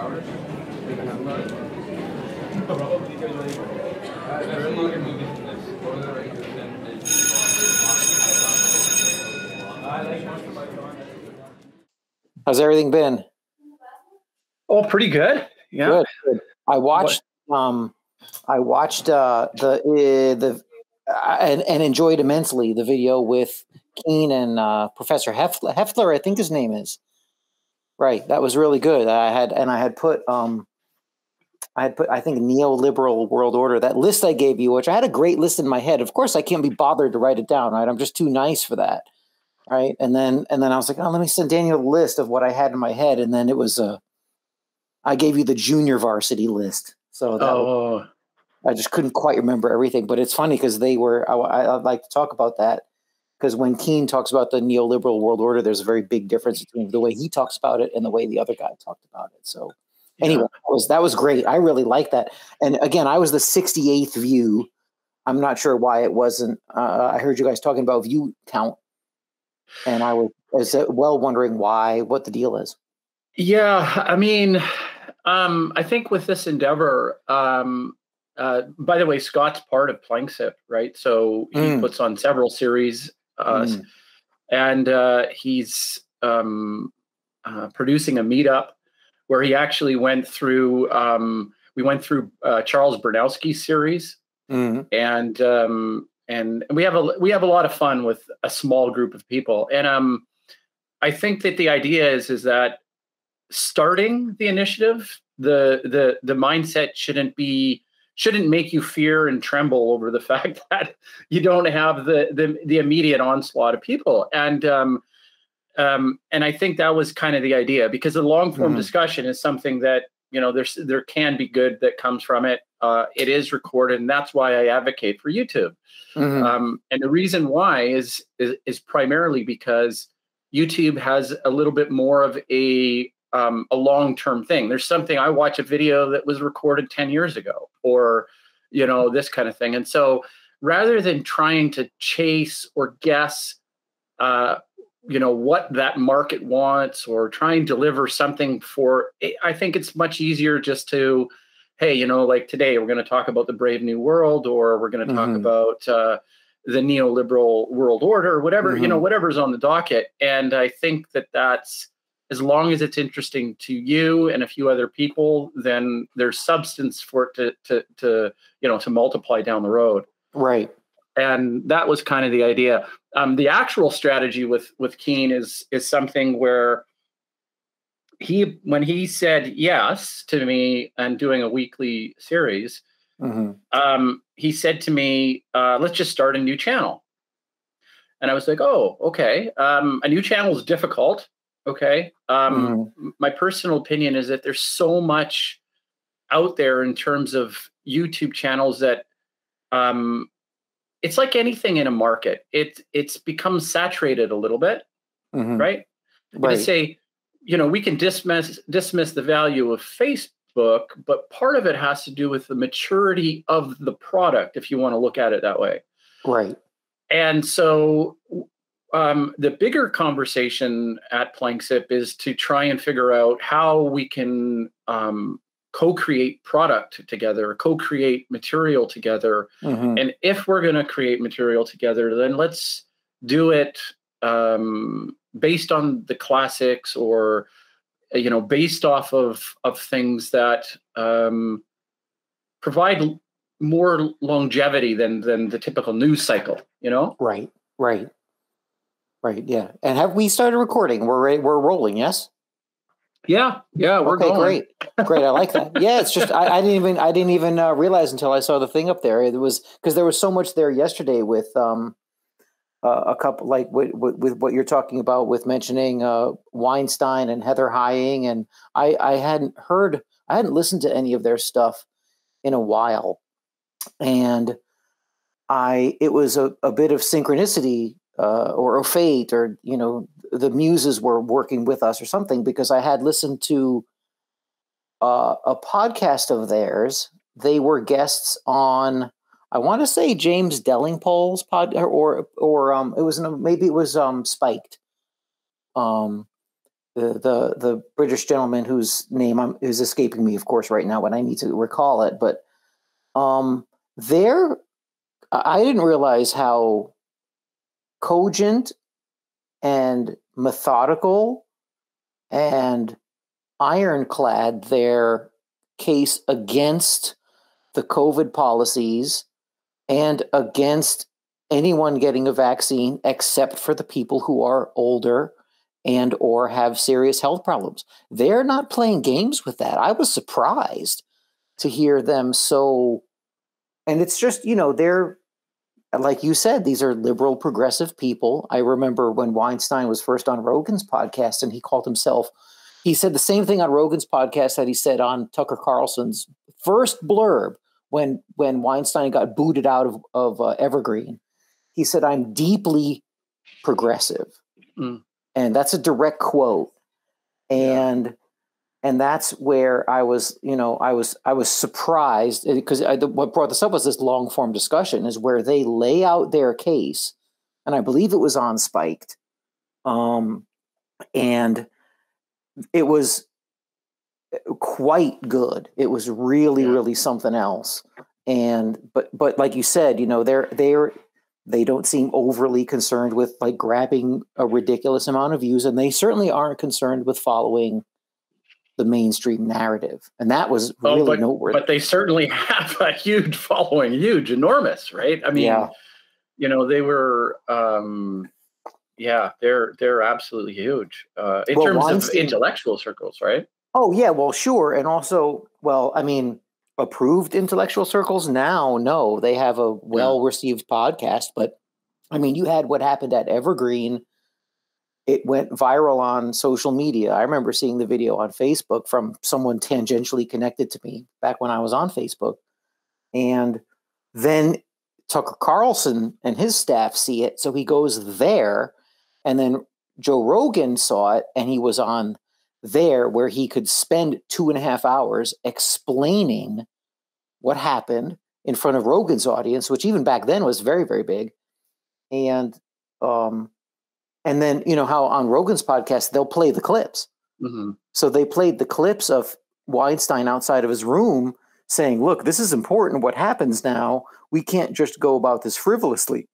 hours. Week and a. Probably because like uh, there are longer movies than this. Lord of the Rings is then I like most of my How's everything been? Oh, pretty good. Yeah. Good. good. I watched. Um, I watched uh, the uh, the uh, and and enjoyed immensely the video with Keen and uh, Professor Heffler, Heffler. I think his name is. Right. That was really good. I had and I had put um, I had put I think neoliberal world order that list I gave you, which I had a great list in my head. Of course, I can't be bothered to write it down. Right. I'm just too nice for that. Right. And then and then I was like, oh, let me send Daniel a list of what I had in my head, and then it was uh, I gave you the junior varsity list. So that Oh, I just couldn't quite remember everything, but it's funny because they were. I, I, I'd like to talk about that because when Keen talks about the neoliberal world order, there's a very big difference between the way he talks about it and the way the other guy talked about it. So anyway, that was that was great. I really like that. And again, I was the 68th view. I'm not sure why it wasn't. Uh, I heard you guys talking about view count, and I was, was well wondering why, what the deal is. yeah. I mean, um, I think with this endeavor, um, uh, by the way, Scott's part of Planksip, right? So he Mm. puts on several series, uh, Mm. and uh, he's um, uh, producing a meetup where he actually went through. Um, we went through uh, Charles Bernowski's series, Mhm. and um, and we have a we have a lot of fun with a small group of people. And um, I think that the idea is is that starting the initiative, the the the mindset shouldn't be shouldn't make you fear and tremble over the fact that you don't have the the, the immediate onslaught of people. And um, um, and I think that was kind of the idea because the long form Mhm. discussion is something that you know there's there can be good that comes from it. Uh, it is recorded, and that's why I advocate for YouTube. Mhm. Um, and the reason why is, is is primarily because YouTube has a little bit more of a um, a long term thing. There's something I watch a video that was recorded ten years ago, or you know this kind of thing. And so rather than trying to chase or guess, uh, you know what that market wants, or try and deliver something for, I think it's much easier just to hey, you know, like today we're going to talk about the Brave New World, or we're going to talk Mhm. about uh, the neoliberal world order, or whatever, you know, whatever's on the docket. And I think that that's as long as it's interesting to you and a few other people, then there's substance for it to to to you know to multiply down the road Right. and that was kind of the idea. Um, the actual strategy with with Keen is is something where he when he said yes to me and doing a weekly series, hmm um, he said to me, uh, "Let's just start a new channel." And I was like, "Oh, okay. Um, a new channel is difficult. Okay. Um, m- My personal opinion is that there's so much out there in terms of YouTube channels that um, it's like anything in a market. It it's become saturated a little bit, hmm right? Right. could say, you know, we can dismiss dismiss the value of Facebook, but part of it has to do with the maturity of the product, if you want to look at it that way. Right. And so um, the bigger conversation at Planksip is to try and figure out how we can um, co-create product together, co-create material together. hmm And if we're going to create material together, then let's do it um, based on the classics or you know based off of of things that um, provide more longevity than than the typical news cycle. You know. Right. Right. Right. Yeah. And have we started recording? We're re- we're rolling. Yes. Yeah, yeah, we're okay. going. Great. Great. I like that. Yeah. It's just I, I didn't even I didn't even uh, realize until I saw the thing up there. It was because there was so much there yesterday with um uh, a couple like with, with, with what you're talking about with mentioning uh, Weinstein and Heather Heying and I I hadn't heard I hadn't listened to any of their stuff in a while and I it was a, a bit of synchronicity uh, or a fate or you know the muses were working with us or something because I had listened to uh, a podcast of theirs. They were guests on I want to say James Delingpole's pod or or um it was maybe it was um Spiked. Um the the, the British gentleman whose name I'm, is escaping me, of course, right now, but I need to recall it. But um, there, I didn't realize how cogent and methodical and ironclad their case against the COVID policies and against anyone getting a vaccine except for the people who are older and or have serious health problems. They're not playing games with that. I was surprised to hear them so and it's just, you know, they're like you said, these are liberal progressive people. I remember when Weinstein was first on Rogan's podcast and he called himself he said the same thing on Rogan's podcast that he said on Tucker Carlson's first blurb when when Weinstein got booted out of of uh, Evergreen. He said, "I'm deeply progressive," mm. and that's a direct quote. And yeah. And that's where I was, you know, I was I was surprised because uh, what brought this up was this long form discussion is where they lay out their case, and I believe it was on Spiked, um, and it was quite good. It was really, yeah. really something else. And but but like you said, you know, they're they're they don't seem overly concerned with like grabbing a ridiculous amount of views, and they certainly aren't concerned with following the mainstream narrative. And that was really oh, but, noteworthy. But they certainly have a huge following, huge, enormous, right? I mean, yeah. you know, they were um yeah, they're they're absolutely huge uh, in well, terms Weinstein, of intellectual circles, right? Oh yeah, well sure, and also well, I mean, approved intellectual circles now, no, they have a well received yeah. podcast, but I mean, you had what happened at Evergreen. It went viral on social media. I remember seeing the video on Facebook from someone tangentially connected to me back when I was on Facebook, and then Tucker Carlson and his staff see it, so he goes there and then Joe Rogan saw it and he was on there where he could spend two and a half hours explaining what happened in front of Rogan's audience, which even back then was very, very big. And um, and then you know how on Rogan's podcast they'll play the clips. Mm-hmm. So they played the clips of Weinstein outside of his room saying, "Look, this is important. What happens now? We can't just go about this frivolously."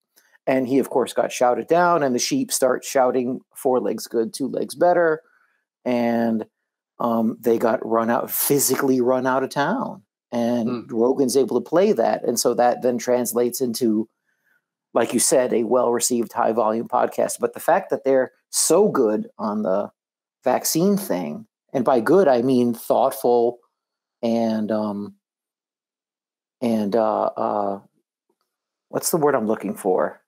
And he, of course, got shouted down, and the sheep start shouting, four legs good, two legs better. And um, they got run out, physically run out of town. And mm. Rogan's able to play that. And so that then translates into, like you said, a well received high volume podcast. But the fact that they're so good on the vaccine thing, and by good, I mean thoughtful and, um, and, uh, uh, what's the word I'm looking for?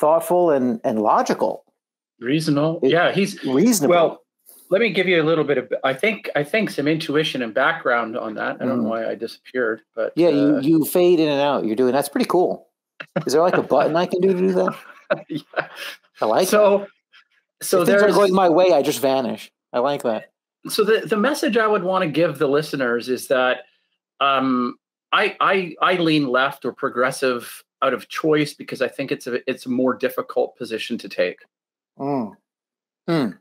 thoughtful and and logical. Reasonable. It, yeah, he's reasonable. Well, let me give you a little bit of I think I think some intuition and background on that. I don't mm. know why I disappeared, but yeah, uh, you you fade in and out. You're doing that's pretty cool. Is there like a button I can do to do that? yeah. I like so. That. So if things are going my way. I just vanish. I like that. So the the message I would want to give the listeners is that um, I I I lean left or progressive out of choice because I think it's a it's a more difficult position to take. Mm. Mm.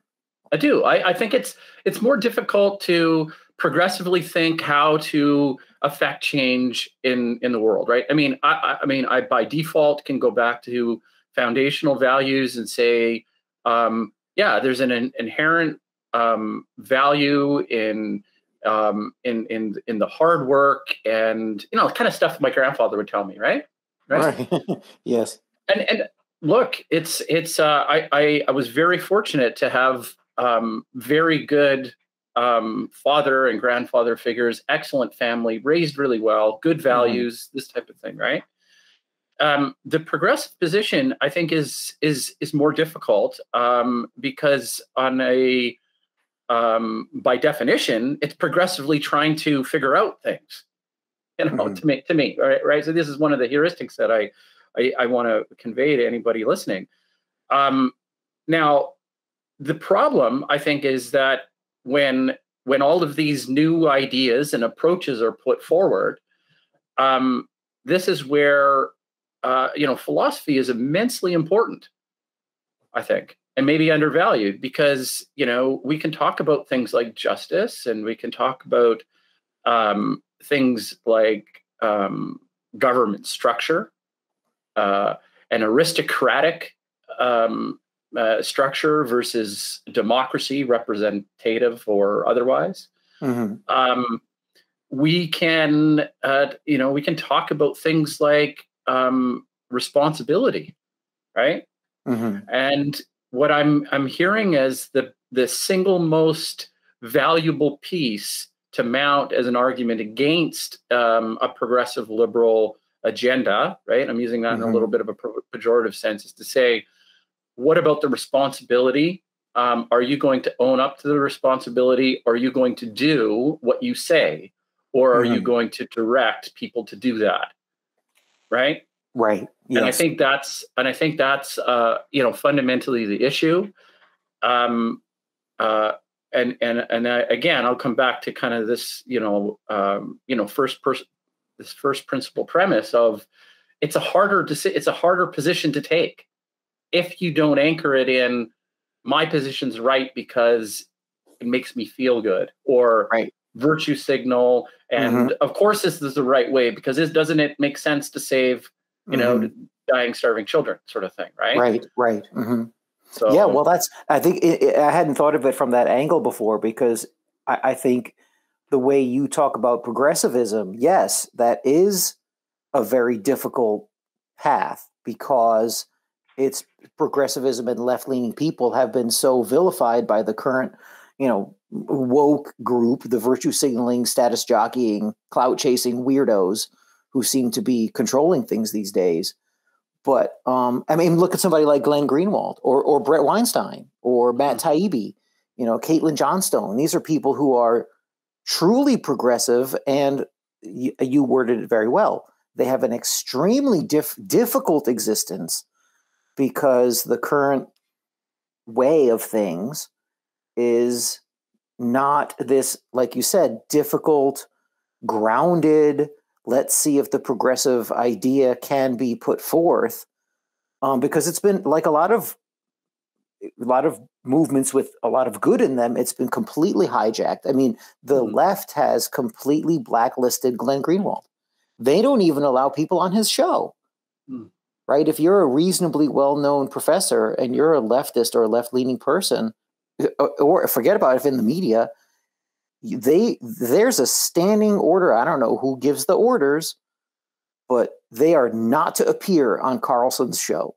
I do. I, I think it's it's more difficult to progressively think how to affect change in in the world, right? I mean, I, I mean, I by default can go back to foundational values and say, um, yeah, there's an, an inherent um, value in um, in in in the hard work and you know kind of stuff my grandfather would tell me, right? right? right. yes. And and look, it's it's uh, I, I I was very fortunate to have um, very good um, father and grandfather figures, excellent family, raised really well, good mm-hmm. values, mm-hmm. this type of thing, right? Um, the progressive position, I think, is is is more difficult um, because on a um, by definition, it's progressively trying to figure out things you know, mm-hmm. to me, to me, right, right. So this is one of the heuristics that I, I, I want to convey to anybody listening. Um, now, the problem I think is that when when all of these new ideas and approaches are put forward, um, this is where uh, you know philosophy is immensely important. I think and maybe undervalued because you know we can talk about things like justice and we can talk about um, things like um, government structure, uh, an aristocratic um, uh, structure versus democracy, representative or otherwise. Mm-hmm. Um, we can, uh, you know, we can talk about things like um, responsibility, right? Mm-hmm. And what I'm I'm hearing as the the single most valuable piece to mount as an argument against um, a progressive liberal agenda, right? I'm using that in a Mhm. little bit of a pejorative sense, is to say, what about the responsibility? Um, are you going to own up to the responsibility? Are you going to do what you say? Or are you Mhm. going to direct people to do that? Right? Right. and I think that's and I think that's uh, you know fundamentally the issue. Um, uh, and and and I, again, I'll come back to kind of this you know um, you know first person this first principle premise of it's a harder to it's a harder position to take if you don't anchor it in my position's right because it makes me feel good or Right. virtue signal and of course this is the right way because this doesn't it make sense to save you know Mhm. dying starving children sort of thing right Right. Right. hmm so yeah well that's i think it, it- i hadn't thought of it from that angle before because I, I think the way you talk about progressivism yes that is a very difficult path because it's progressivism and left-leaning people have been so vilified by the current you know woke group the virtue signaling status jockeying clout chasing weirdos who seem to be controlling things these days but um, I mean, look at somebody like Glenn Greenwald or or Bret Weinstein or Matt Taibbi, you know, Caitlin Johnstone. These are people who are truly progressive, and you, you worded it very well. They have an extremely diff- difficult existence because the current way of things is not this, like you said, difficult, grounded. Let's see if the progressive idea can be put forth, um, because it's been like a lot of a lot of movements with a lot of good in them. It's been completely hijacked. I mean, the Mhm. left has completely blacklisted Glenn Greenwald. They don't even allow people on his show. Hmm. Right? If you're a reasonably well-known professor and you're a leftist or a left-leaning person, or, or forget about it, if in the media, they there's a standing order. I don't know who gives the orders, but they are not to appear on Carlson's show.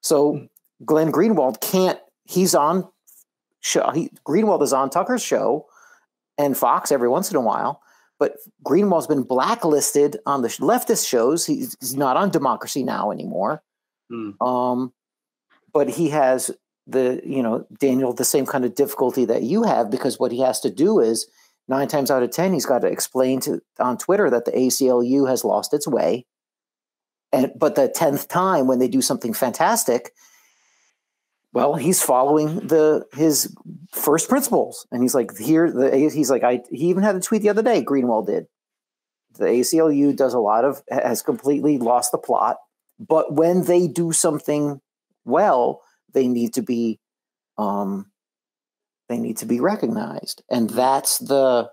So hmm. Glenn Greenwald can't. He's on show. He, Greenwald is on Tucker's show and Fox every once in a while. But Greenwald's been blacklisted on the leftist shows. He's, he's not on Democracy Now anymore. Hmm. Um, but he has the you know Daniel the same kind of difficulty that you have because what he has to do is nine times out of ten he's got to explain to on Twitter that the ACLU has lost its way, and but the tenth time when they do something fantastic, well he's following the his first principles. And he's like here the he's like I he even had a tweet the other day Greenwald did. The ACLU does a lot of has completely lost the plot but when they do something well they need to be um they need to be recognized. And that's the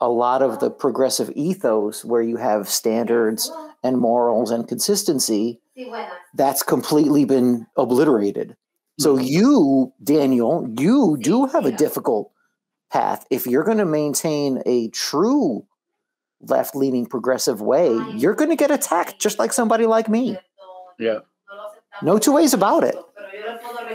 a lot of the progressive ethos where you have standards and morals and consistency that's completely been obliterated so you daniel you do have a difficult path if you're going to maintain a true left-leaning progressive way you're going to get attacked just like somebody like me. Yeah. no two ways about it.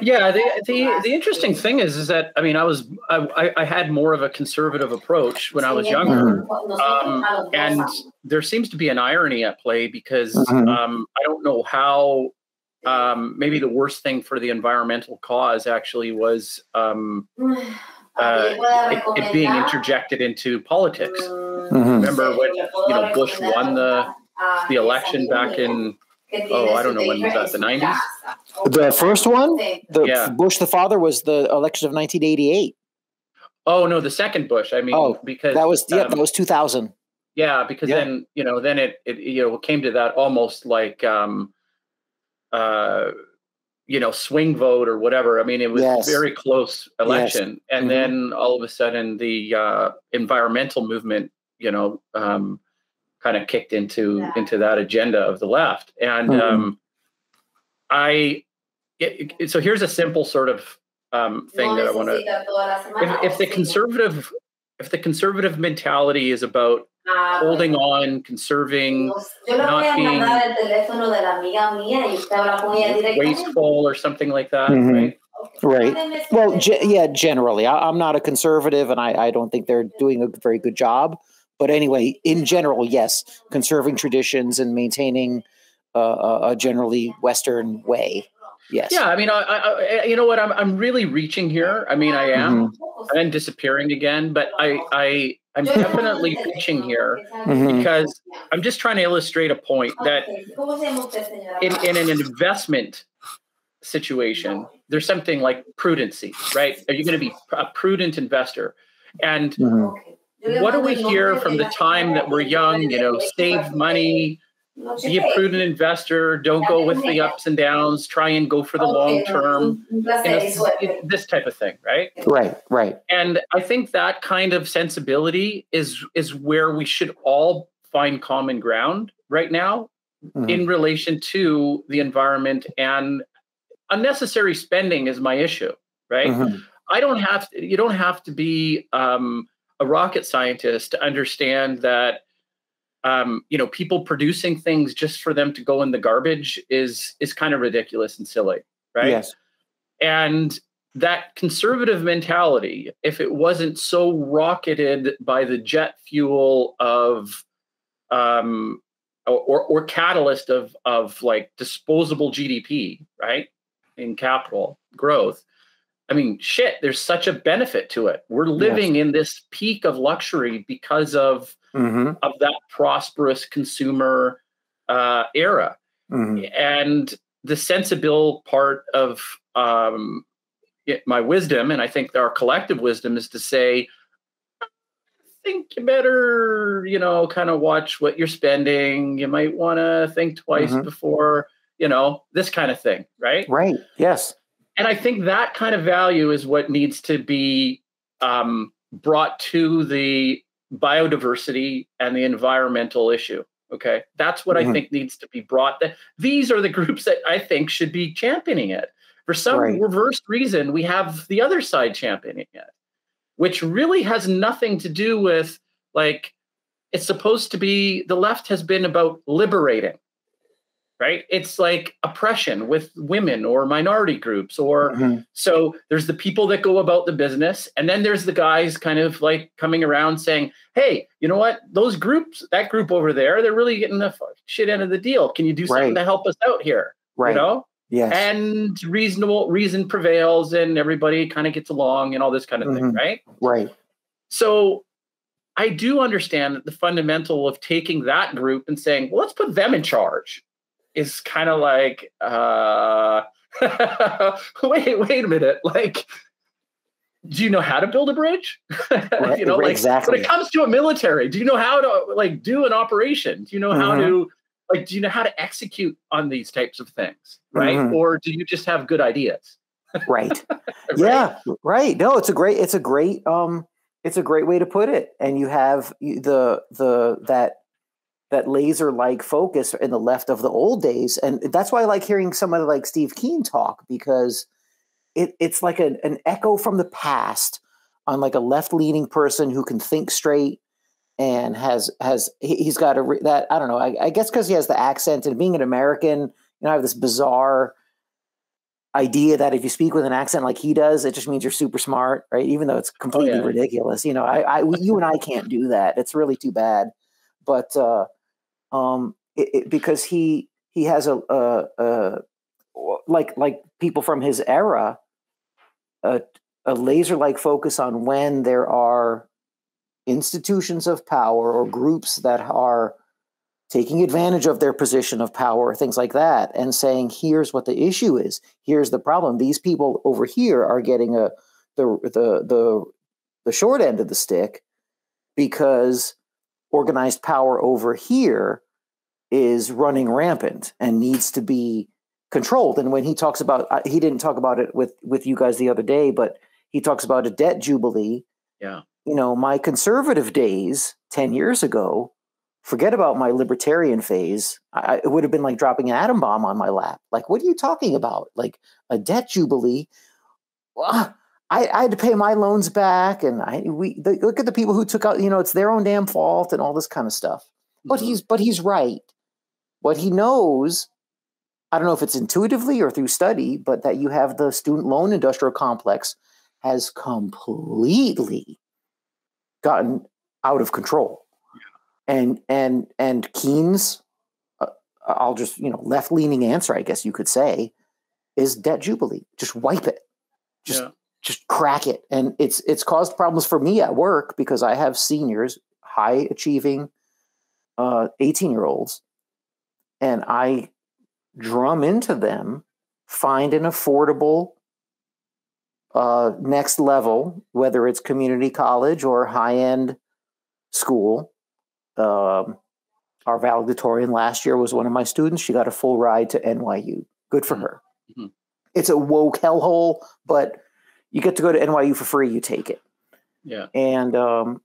yeah the, the the interesting thing is is that i mean i was i I- i had more of a conservative approach when i was younger. um, and there seems to be an irony at play because Mhm. um, I don't know how. Um, maybe the worst thing for the environmental cause actually was um, uh, it, it being interjected into politics. Mhm. Remember when you know Bush won the the election back in oh I don't know when was that the nineties? the first one the Yeah. bush the father was the election of 1988 Oh no, the second Bush. I mean, Oh, because that was yeah um, that was 2000 Yeah, because Yeah. then you know, then it, it you know came to that almost like um, uh, you know swing vote or whatever. I mean, it was Yes. very close election, and Mhm. then all of a sudden the uh, environmental movement, you know, um, kind of kicked into Yeah. into that agenda of the left, and Mhm. um, I. It, it- so here's a simple sort of um, thing that I want to. necesita toda la semana, If, if the conservative, if the conservative mentality is about holding bueno. on, conserving, Yo le not being mandar el teléfono de la amiga mía y usted habla con ella directamente. wasteful, or something like that, Mhm. right? Right. Well, ge- yeah, generally, I, I'm not a conservative, and I, I don't think they're doing a very good job. But anyway, in general, yes, conserving traditions and maintaining uh, a, a generally Western way. Yes. Yeah, I mean, I, I, I, you know what? I'm, I'm really reaching here. I mean, I am. I'm disappearing again, but I, I, I'm Yo le mando definitely pitching here porque sabe- Mhm. because I'm just trying to illustrate a point that Ok, ¿Cómo se llama usted, señora? in, in an investment situation, there's something like prudency, right? Are you going to be a prudent investor? And Mhm. Ok. Yo le what do we hear from the time that we're young? You know, save money, No sé be a prudent investor, don't go with the ups and downs, try and go for the Ok, long term, un- un you placer know, y suerte. it- this type of thing, right? Right. Right. And I think that kind of sensibility is is where we should all find common ground right now Mhm. in relation to the environment and unnecessary spending is my issue, right? Mhm. I don't have to, you don't have to be um, a rocket scientist to understand that um, you know people producing things just for them to go in the garbage is is kind of ridiculous and silly, right? Yes. And that conservative mentality, if it wasn't so rocketed by the jet fuel of um, or, or catalyst of of like disposable GDP, right? In capital growth. I mean, shit, there's such a benefit to it. We're living in this peak of luxury because of Mhm. of that prosperous consumer uh, era Mhm. and the sensible part of um, it- my wisdom, and I think our collective wisdom is to say, I think you better, you know, kind of watch what you're spending. You might want to think twice Mhm. before, you know, this kind of thing, right? Right. Yes. And I think that kind of value is what needs to be um, brought to the biodiversity and the environmental issue. Okay, that's what Mhm. I think needs to be brought. That these are the groups that I think should be championing it. For some Right. reversed reason, we have the other side championing it, which really has nothing to do with like it's supposed to be. The left has been about liberating, right? It's like oppression with women or minority groups or Mhm. so there's the people that go about the business, and then there's the guys kind of like coming around saying, "Hey, you know what? Those groups, that group over there, they're really getting the shit end of the deal. Can you do something Right. to help us out here?" Right. You know, Yes. and reasonable reason prevails, and everybody kind of gets along, and all this kind of thing, Mhm. right? right. So I do understand the fundamental of taking that group and saying, well, let's put them in charge is kind of like, uh, wait, wait a minute. Like, do you know how to build a bridge? you know, like exactly. when it comes to a military, do you know how to like do an operation? Do you know how Mhm. to like do you know how to execute on these types of things? Right. Mhm. Or do you just have good ideas? right. Right? Yeah, right. No, it's a great it's a great um it's a great way to put it. And you have the the that that laser like focus in the left of the old days. And that's why I like hearing somebody like Steve Keen talk because it it's like an, an echo from the past on like a left leaning person who can think straight and has has he- he's got a that I don't know I, I guess because he has the accent and being an American you know I have this bizarre idea that if you speak with an accent like he does, it just means you're super smart, right? Even though it's completely yeah. ridiculous. You know, I, I, you and I can't do that. It's really too bad. But uh, um, it, it, because he he has a, a, a like like people from his era, a, a laser like focus on when there are institutions of power or groups that are taking advantage of their position of power, things like that, and saying, "Here's what the issue is. Here's the problem. These people over here are getting a the the the the short end of the stick because organized power over here is running rampant and needs to be controlled. And when he talks about, uh, he didn't talk about it with with you guys the other day, but he talks about a debt jubilee. Yeah. You know, my conservative days ten years ago. Forget about my libertarian phase. I, it would have been like dropping an atom bomb on my lap. Like, what are you talking about? Like a debt jubilee? Well, I, I, had to pay my loans back, and I we the, look at the people who took out. You know, it's their own damn fault, and all this kind of stuff. But Mm-hmm. he's but he's right. What he knows, I don't know if it's intuitively or through study, but that you have the student loan industrial complex has completely gotten out of control, and and and Keynes, uh, I'll just you know left leaning answer, I guess you could say, is debt jubilee. Just wipe it. Just Yeah. Just crack it. And it's it's caused problems for me at work because i have seniors high achieving uh 18 year olds and i drum into them find an affordable uh next level whether it's community college or high end school. Um our valedictorian last year was one of my students. She got a full ride to nyu good for Mhm. her. Mhm. it's a woke hellhole but you get to go to NYU for free, you take it. Yeah. And um,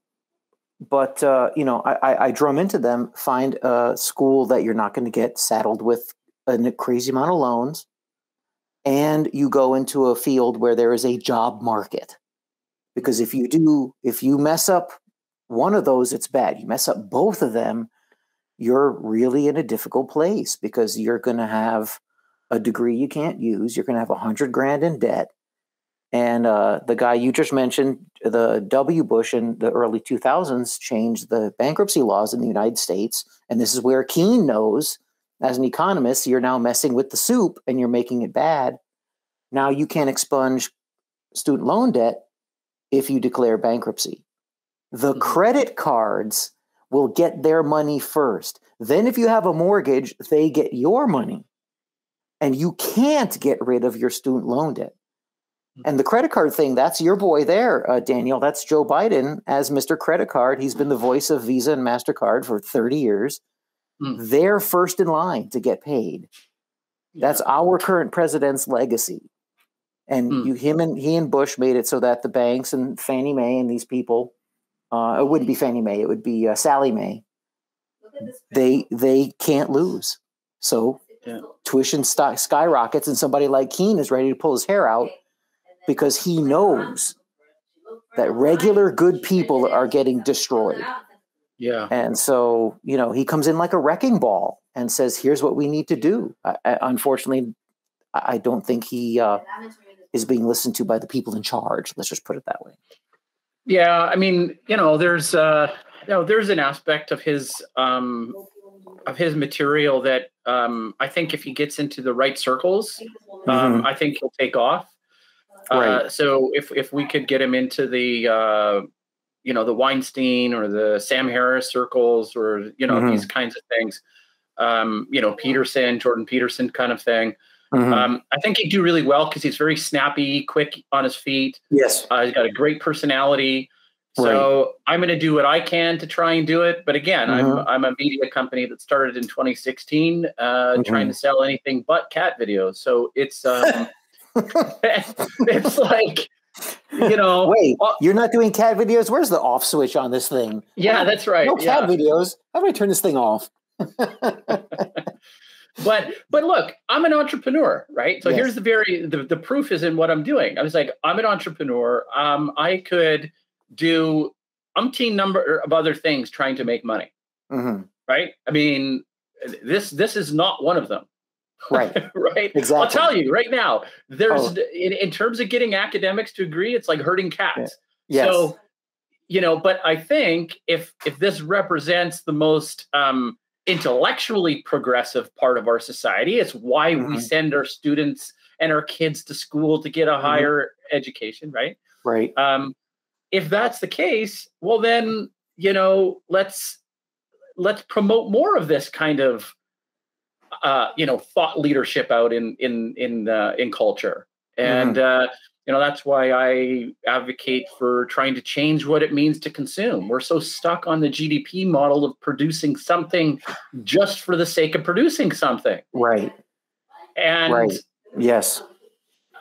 but uh, you know, I, I, I drum into them, find a school that you're not going to get saddled with a crazy amount of loans, and you go into a field where there is a job market. Because if you do, if you mess up one of those, it's bad. You mess up both of them, you're really in a difficult place because you're going to have a degree you can't use. You're going to have a hundred grand in debt and uh, the guy you just mentioned, the W. Bush in the early 2000s changed the bankruptcy laws in the United States. And this is where Keen knows, as an economist, you're now messing with the soup and you're making it bad. Now you can't expunge student loan debt if you declare bankruptcy. The Mhm. credit cards will get their money first. Then, if you have a mortgage, they get your money. And you can't get rid of your student loan debt. And the credit card thing, that's your boy there, uh, Daniel. That's Joe Biden as Mr. Credit Card. He's been the voice of Visa and MasterCard for 30 years. Mm. They're first in line to get paid. That's our current president's legacy. And Mm. you, him and he and Bush made it so that the banks and Fannie Mae and these people, uh, it wouldn't be Fannie Mae, it would be uh, Sallie Mae. They they can't lose. So Yeah. tuition stock skyrockets, and somebody like Keen is ready to pull his hair out because he knows that regular good people are getting destroyed. Yeah. And so, you know, he comes in like a wrecking ball and says, "Here's what we need to do." I, I, unfortunately, I don't think he uh, is being listened to by the people in charge. Let's just put it that way. Yeah. I mean, you know, there's uh you know, there's an aspect of his um of his material that um I think if he gets into the right circles, um, I think he'll take off. Uh, so if if we could get him into the uh, you know the Weinstein or the Sam Harris circles or you know Mhm. these kinds of things, um, you know Peterson, Jordan Peterson kind of thing. Mhm. Um, I think he'd do really well because he's very snappy, quick on his feet. yes. Uh, he's got a great personality. So I'm going to do what I can to try and do it. But again, Mhm. I'm I'm a media company that started in 2016, uh, trying to sell anything but cat videos. So it's um, it's like you know, Wait, uh, you're not doing cat videos? Where's the off switch on this thing? yeah, that's right. No yeah. cat videos. How do I turn this thing off? but but look i'm an entrepreneur right so Yes. here's the very the, the proof is in what i'm doing i was like i'm an entrepreneur um i could do umpteen number of other things trying to make money Mhm. right i mean this this is not one of them Right. right Exactly. i'll tell you right now there's Oh. in, in terms of getting academics to agree it's like herding cats Yes. so, you know, but I think if if this represents the most um, intellectually progressive part of our society, it's why we Mhm. send our students and our kids to school to get a Mhm. higher education, right? right. Um, if that's the case, well, then you know, let's let's promote more of this kind of uh, you know thought leadership out in in in uh, in culture, and uh, you know that's why I advocate for trying to change what it means to consume. We're so stuck on the GDP model of producing something just for the sake of producing something. Right. And Right. Yes.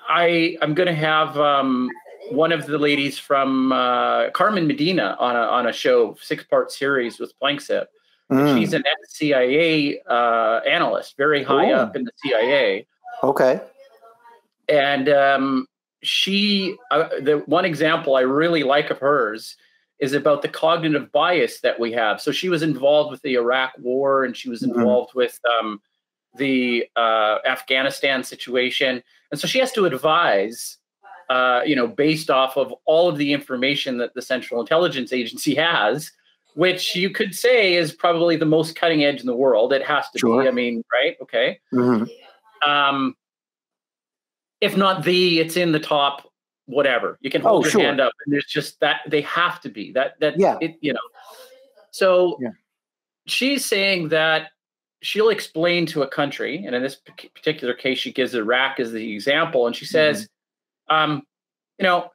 I I'm going to have um, one of the ladies from uh, Carmen Medina on a on a show six part series with Planksip. Mm, She's an CIA uh, analyst, very high Ooh. up in the CIA, okay. and um, she uh, the one example I really like of hers is about the cognitive bias that we have. So she was involved with the Iraq War, and she was Mhm. involved with um, the uh, Afghanistan situation, and so she has to advise. Uh, you know, based off of all of the information that the Central Intelligence Agency has, which you could say is probably the most cutting edge in the world. It has to Sure. be. I mean, right? Okay. Mhm. Um, if not the, it's in the top. Whatever you can Oh, hold your sure. hand up, and there's just that they have to be that that Yeah. it you know. So Yeah. she's saying that she'll explain to a country, and in this particular case, she gives Iraq as the example, and she says, Mm-hmm. um, you know,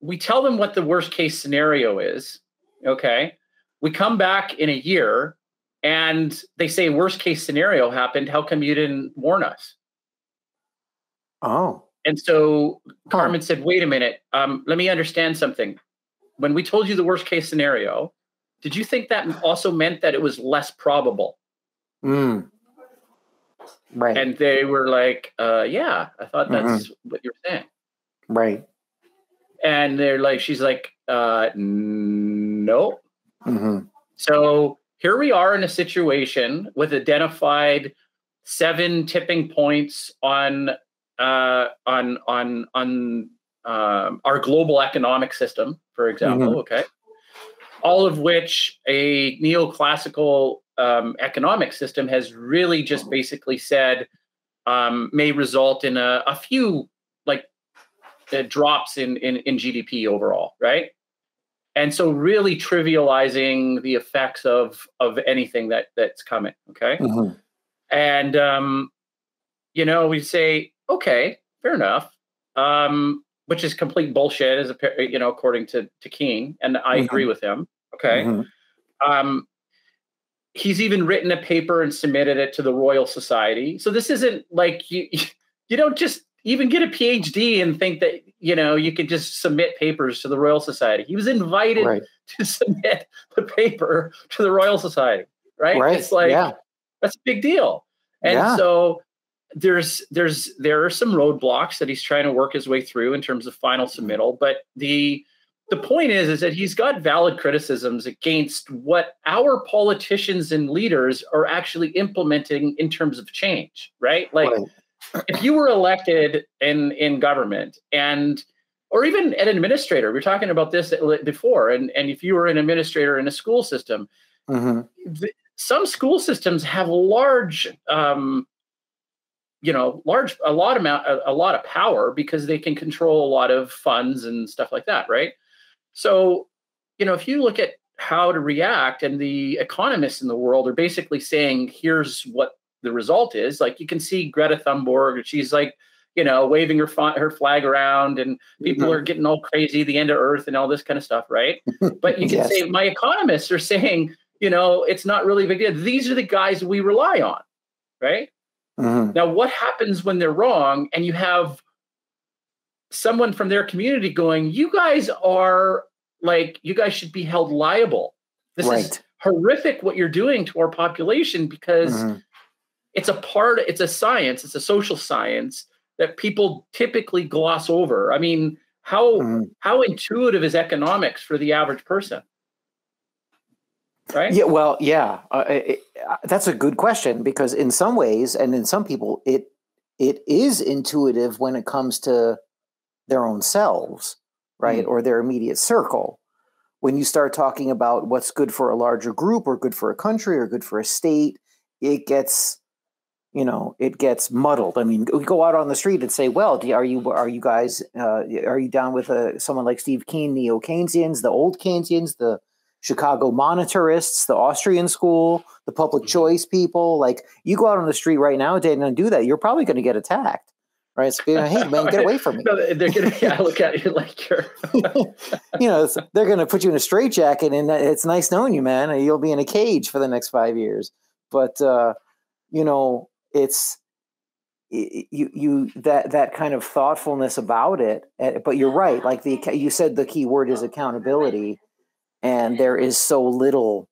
we tell them what the worst case scenario is. Okay, we come back in a year, and they say worst case scenario happened. How come you didn't warn us? Oh. And so. Carmen said, wait a minute, um, let me understand something. When we told you the worst case scenario, did you think that also meant that it was less probable? Mm. Right. And they were like, uh, yeah, I thought that's Mm-hmm. what you're saying. right. And they're like, she's like, uh, no. Hmm So here we are in a situation with identified seven tipping points on uh, on on on um, our global economic system, for example. Okay, all of which a neoclassical um, economic system has really just basically said um, may result in a, a few like uh, drops in, in in GDP overall, right? And so really trivializing the effects of of anything that that's coming okay? Hmm and um you know we say okay fair enough. Um which is complete bullshit as a you know according to to Keen and i Mhm. agree with him okay? Hmm um he's even written a paper and submitted it to the royal society. So this isn't like you you don't just even get a phd and think that you know you could just submit papers to the royal society he was invited Right. to submit the paper to the royal society right, Right. it's like yeah. that's a big deal and Yeah. so there's there's there are some roadblocks that he's trying to work his way through in terms of final mm-hmm. submittal but the the point is is that he's got valid criticisms against what our politicians and leaders are actually implementing in terms of change right like right. If you were elected in in government and or even an administrator we are talking about this before and and if you were an administrator in a school system hmm th- some school systems have large um you know large a lot amount a, a lot of power because they can control a lot of funds and stuff like that right? So you know if you look at how to react and the economists in the world are basically saying here's what the result is like you can see greta thunberg she's like you know waving her fa- her flag around and people Mhm. are getting all crazy the end of earth and all this kind of stuff right but you can Yes. say my economists are saying you know it's not really a big deal these are the guys we rely on right hmm now what happens when they're wrong and you have someone from their community going you guys are like you guys should be held liable this is horrific what you're doing to our population because Mhm. It's a part of it's a science it's a social science that people typically gloss over i mean how Mhm. how intuitive is economics for the average person right Yeah, well, yeah, uh, it, uh, that's a good question because in some ways, and in some people, it it is intuitive when it comes to their own selves, right, or their immediate circle. When you start talking about what's good for a larger group, or good for a country, or good for a state, it gets, you know, it gets muddled. I mean, we go out on the street and say, "Well, do, are you are you guys uh, are you down with uh, someone like Steve Keen, neo Keynesians, the old Keynesians, the Chicago monetarists, the Austrian school, the public Mhm. choice people. Like you go out on the street right now, and do that, you're probably going to get attacked. Right? So, you know, hey man, get away from me. no, they're gonna yeah, look at you like you're you know, they're going to put you in a straitjacket, and it's nice knowing you, man. You'll be in a cage for the next five years. But uh, you know, it's you you that that kind of thoughtfulness about it eh, but you're right like the you said the key word is accountability and there is so little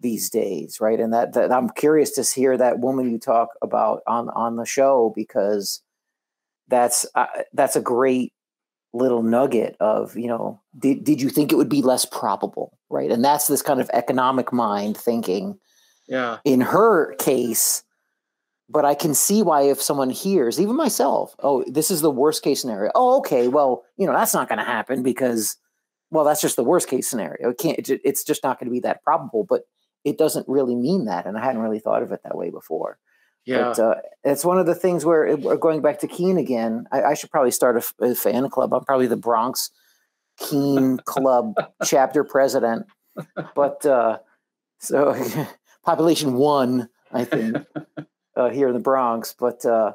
these days right? And that, that i'm curious to hear that woman you talk about on on the show because that's uh, that's a great little nugget of you know did, did you think it would be less probable right? And that's this kind of economic mind thinking yeah. in her case but I can see why if someone hears, even myself, oh, this is the worst case scenario. Oh, okay, well, you know, that's not going to happen because, well, that's just the worst case scenario. It can't. It's just not going to be that probable. But it doesn't really mean that, and I hadn't really thought of it that way before. Yeah, but, uh, it's one of the things where it, going back to Keen again. I, I should probably start a, a, fan club. I'm probably the Bronx Keen Club chapter president, but uh, so population one, I think uh, here in the Bronx, but uh,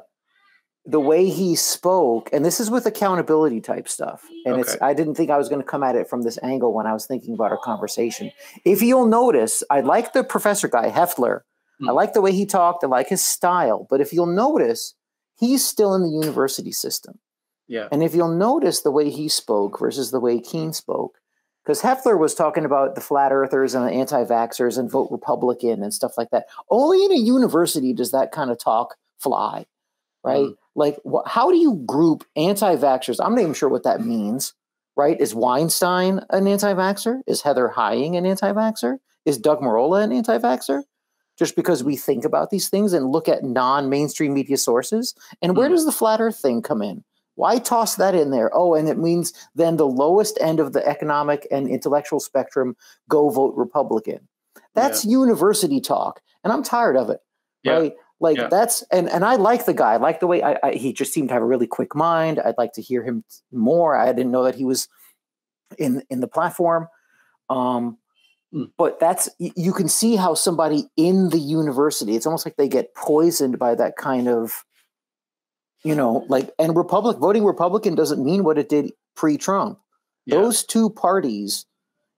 the way he spoke, and this is with accountability type stuff, and okay. it's I didn't think I was going to come at it from this angle when I was thinking about our conversation. If you'll notice, I like the professor guy Heffler. Mm. I like the way he talked. I like his style, but if you'll notice, he's still in the university system. Yeah. And if you'll notice the way he spoke versus the way Keen spoke, because Heffler was talking about the flat earthers and the anti vaxxers and vote Republican and stuff like that. Only in a university does that kind of talk fly, right? Mm. Like, wh- how do you group anti vaxxers? I'm not even sure what that means, right? Is Weinstein an anti vaxxer? Is Heather Heying an anti vaxxer? Is Doug Marolla an anti vaxxer? Just because we think about these things and look at non mainstream media sources. And where mm. does the flat earth thing come in? Why toss that in there? Oh, and it means then the lowest end of the economic and intellectual spectrum go vote Republican. That's yeah. university talk, and I'm tired of it. Yeah. Right? Like yeah. that's and and I like the guy. I like the way I, I, he just seemed to have a really quick mind. I'd like to hear him more. I didn't know that he was in in the platform. Um, mm. but that's you can see how somebody in the university. It's almost like they get poisoned by that kind of you know, like and Republic voting Republican doesn't mean what it did pre-Trump. Yeah. Those two parties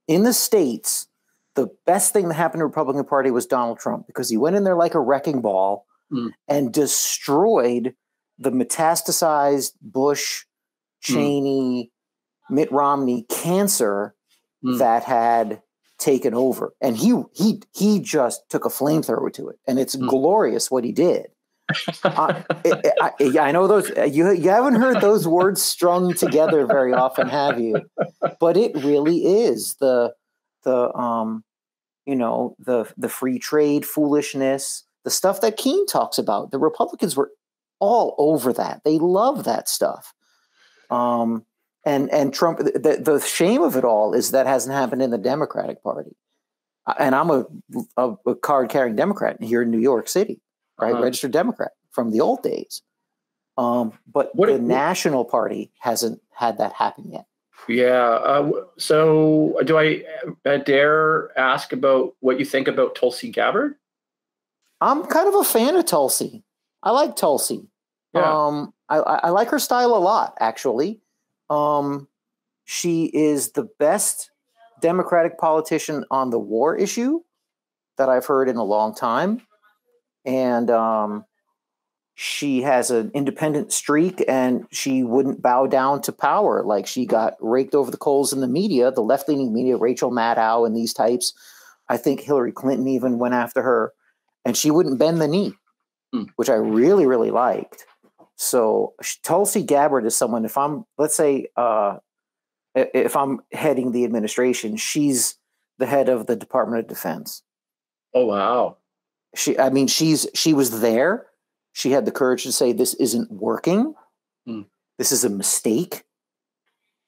in the states, the best thing that happened to the Republican Party was Donald Trump because he went in there like a wrecking ball mm. and destroyed the metastasized Bush, hmm. Cheney, mm. Mitt Romney cancer mm. that had taken over. And he he he just took a flamethrower to it. And it's hmm. glorious what he did uh, I, I, I, know those uh, you you haven't heard those words strung together very often, have you? But it really is the the um you know the the free trade foolishness, the stuff that Keen talks about. The Republicans were all over that. They love that stuff. Um and and Trump the, the shame of it all is that hasn't happened in the Democratic Party. And I'm a, a, a card carrying Democrat here in New York City right? Uh-huh. Registered Democrat from the old days. Um, but what, the what, National Party hasn't had that happen yet. Yeah. Uh, so, do I uh, dare ask about what you think about Tulsi Gabbard? I'm kind of a fan of Tulsi. I like Tulsi. Yeah. Um, I, I like her style a lot, actually. Um, she is the best Democratic politician on the war issue that I've heard in a long time and um, she has an independent streak and she wouldn't bow down to power. Like she got raked over the coals in the media, the left leaning media, Rachel Maddow and these types. I think Hillary Clinton even went after her and she wouldn't bend the knee, mm. which I really, really liked. So Tulsi Gabbard is someone, if I'm, let's say, uh, if I'm heading the administration, she's the head of the Department of Defense. Oh, wow. She, I mean, she's she was there. She had the courage to say, "This isn't working. Mm. This is a mistake."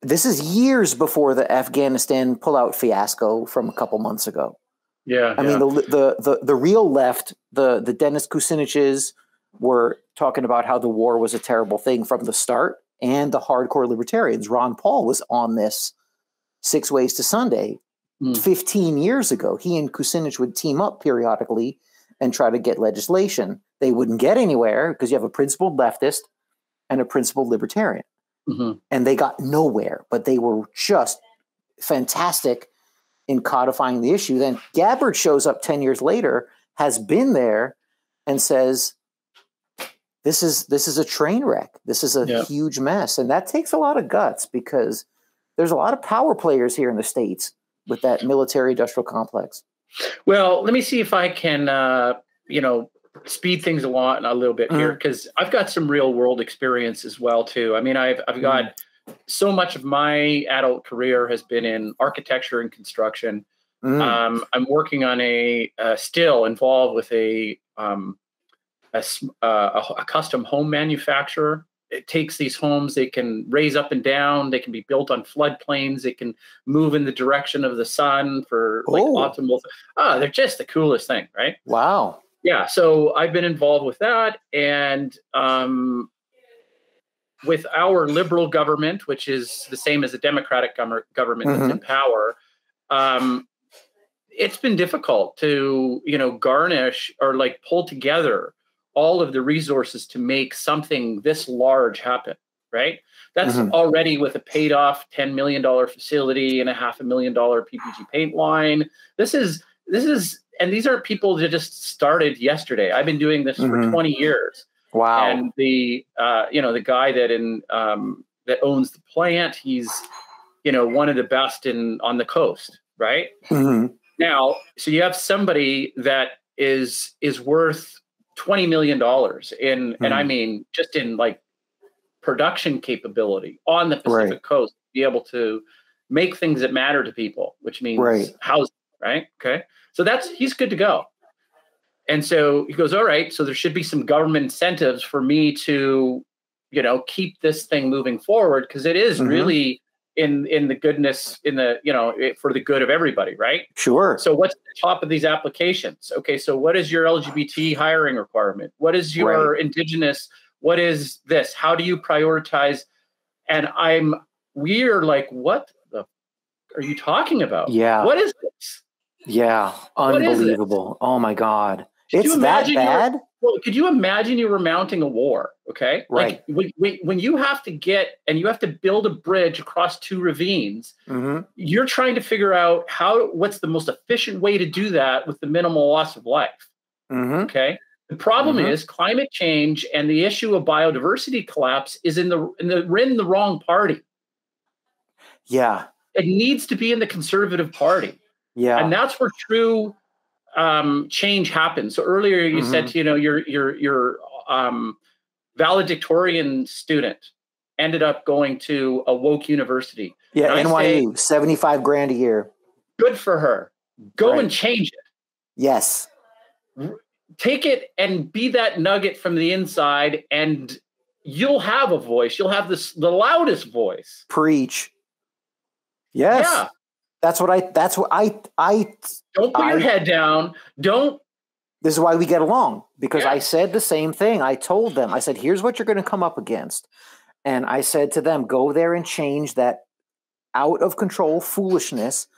This is years before the Afghanistan pullout fiasco from a couple months ago. Yeah, I yeah. mean the, the the the real left, the the Dennis Kuciniches were talking about how the war was a terrible thing from the start, and the hardcore libertarians. Ron Paul was on this six ways to Sunday mm. 15 years ago. He and Kucinich would team up periodically and try to get legislation. They wouldn't get anywhere because you have a principled leftist and a principled libertarian. Mm-hmm. And they got nowhere, but they were just fantastic in codifying the issue. Then Gabbard shows up 10 years later, has been there, and says, this is this is a train wreck. This is a Yeah. huge mess, and that takes a lot of guts because there's a lot of power players here in the states with that military industrial complex. Well, let me see if I can, uh, you know, speed things along a little bit Mm-hmm. here because I've got some real world experience as well too. I mean, I've I've got Mm-hmm. so much of my adult career has been in architecture and construction. Mm, Um, I'm working on a uh, still involved with a um, a, uh, a, a custom home manufacturer. It takes these homes, they can raise up and down, they can be built on floodplains, they can move in the direction of the sun for like Oh. optimal. Ah, they're just the coolest thing, right? wow. Yeah. So I've been involved with that, and um, with our liberal government, which is the same as the Democratic gov- government that's in power, um, it's been difficult to you know garnish or like pull together all of the resources to make something this large happen. Right. That's Mhm. already with a paid off $10 million facility and a half a million dollar PPG paint line. This is, this is, and these aren't people that just started yesterday. I've been doing this for Mhm. 20 years Wow. and the uh, you know the guy that in um, that owns the plant he's you know one of the best in on the coast right Mhm. now so you have somebody that is is worth 20 million dollars in and i Mhm. mean just in like production capability on the pacific Right. coast be able to make things that matter to people which means Right. housing right okay so that's he's good to go and so he goes, all right, so there should be some government incentives for me to, you know, keep this thing moving forward because it is Mhm. really in in the goodness in the you know for the good of everybody, right? Sure. So what's the top of these applications? Okay, so what is your LGBT hiring requirement? What is your indigenous? What is this? How do you prioritize? And I'm we're like, what the are you talking about? Yeah. What is this? yeah. What is it? Unbelievable. Oh my God. Could It's that bad? Well, could you imagine you were mounting a war? Okay, Right. Like when, when, when you have to get and you have to build a bridge across two ravines, hmm you're trying to figure out how what's the most efficient way to do that with the minimal loss of life. hmm Okay. The problem Mhm. is climate change and the issue of biodiversity collapse is in the in the we're in the wrong party. Yeah. It needs to be in the conservative party. Yeah. and that's where true um, change happens. So earlier you Mm-hmm. said, you know, your your your um, valedictorian student ended up going to a woke university. yeah. and I say- NYU, 75 grand a year. Good for her. Go Right. and change it. Yes. Take it and be that nugget from the inside, and you'll have a voice. You'll have this the loudest voice. Preach. Yes. Yeah. That's what I, that's what I, I, Don't put your head down. Don't this is why we get along because Yeah. I said the same thing. I told them, I said, here's what you're going to come up against. And I said to them, go there and change that out of control foolishness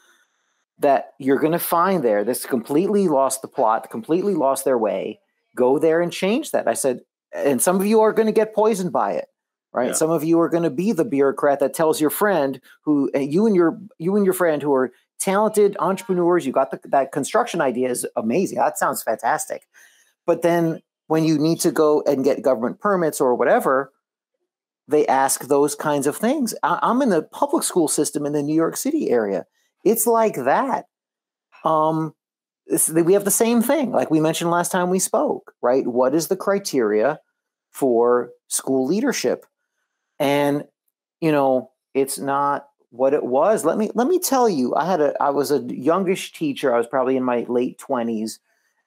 that you're going to find there that's completely lost the plot, completely lost their way. Go there and change that. I said, and some of you are going to get poisoned by it. Right. Yeah. Some of you are going to be the bureaucrat that tells your friend who uh, you and your you and your friend who are talented entrepreneurs. You got the, that construction idea is amazing. That sounds fantastic. But then when you need to go and get government permits or whatever, they ask those kinds of things. I, I'm in the public school system in the New York City area. It's like that. Um, we have the same thing, like we mentioned last time we spoke, right? What is the criteria for school leadership? And you know, it's not what it was. Let me let me tell you, I had a I was a youngish teacher. I was probably in my late twenties,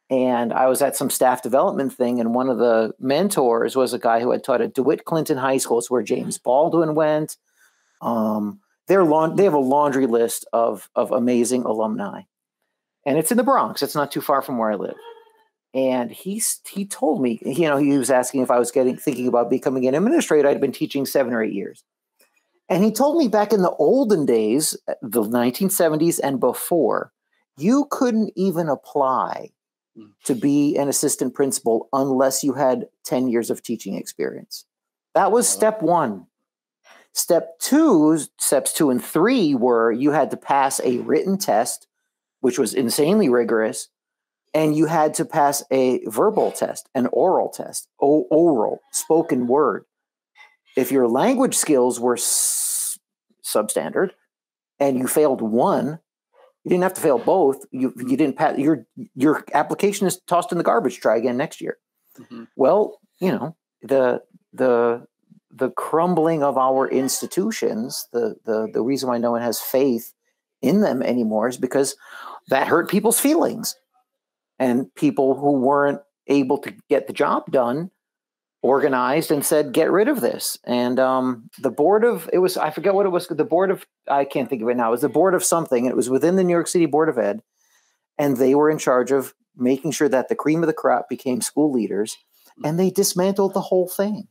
and I was at some staff development thing, and one of the mentors was a guy who had taught at DeWitt Clinton High School. It's where James Baldwin went. Um, they're laun- they have a laundry list of of amazing alumni, and it's in the Bronx. It's not too far from where I live. And he he told me, you know, he was asking if I was getting thinking about becoming an administrator. I'd been teaching seven or eight years. And he told me back in the olden days, uh, the 1970s and before, you couldn't even apply Mm. to be an assistant principal unless you had 10 years of teaching experience. That was step one. Step two, steps two and three were you had to pass a written test, which was insanely rigorous, and you had to pass a verbal test, an oral test, o- oral, spoken word. If your language skills were s- substandard and you failed one, you didn't have to fail both. You you didn't pass your your application is tossed in the garbage. Try again next year. Mhm. Well, you know the the the crumbling of our institutions. The the the reason why no one has faith in them anymore is because that hurt people's feelings, and people who weren't able to get the job done organized and said get rid of this. And um, the board of it was i forget what it was the board of i can't think of it now it was the board of something it was within the new york city board of ed and they were in charge of making sure that the cream of the crop became school leaders and they dismantled the whole thing.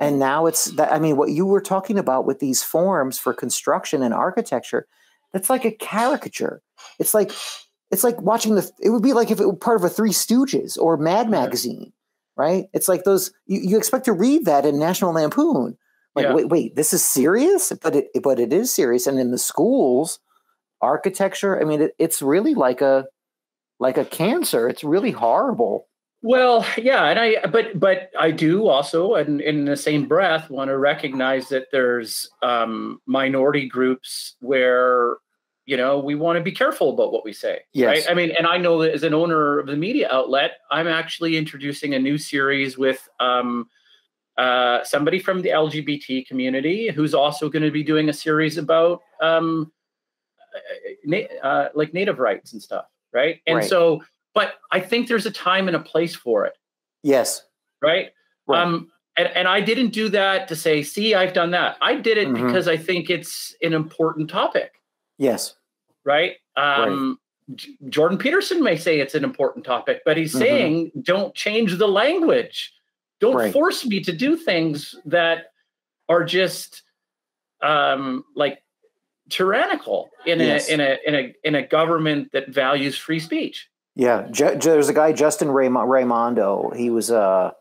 And now it's that i mean what you were talking about with these forms for construction and architecture that's like a caricature. It's like it's like watching the it would be like if it were part of a three stooges or mad magazine right? It's like those you, you expect to read that in national lampoon. Like Yeah. wait wait this is serious? But it but it is serious. And in the schools architecture i mean it, it's really like a like a cancer. It's really horrible. Well, yeah, and I but but I do also, and in the same breath, want to recognize that there's um, minority groups where you know we want to be careful about what we say. Yes. Right. I mean, and I know that as an owner of the media outlet, I'm actually introducing a new series with um, uh, somebody from the LGBT community who's also going to be doing a series about um, uh, na- uh, like native rights and stuff. Right. And Right. so, but I think there's a time and a place for it yes right? Right. Um, and, and I didn't do that to say, see, I've done that. I did it Mhm. because I think it's an important topic, yes right? Um, J- Jordan Peterson may say it's an important topic, but he's Mhm. saying, don't change the language. Don't Right. force me to do things that are just um, like tyrannical in Yes. a in a in a in a government that values free speech. Yeah, there's a guy Justin Raym- Raimondo. He was a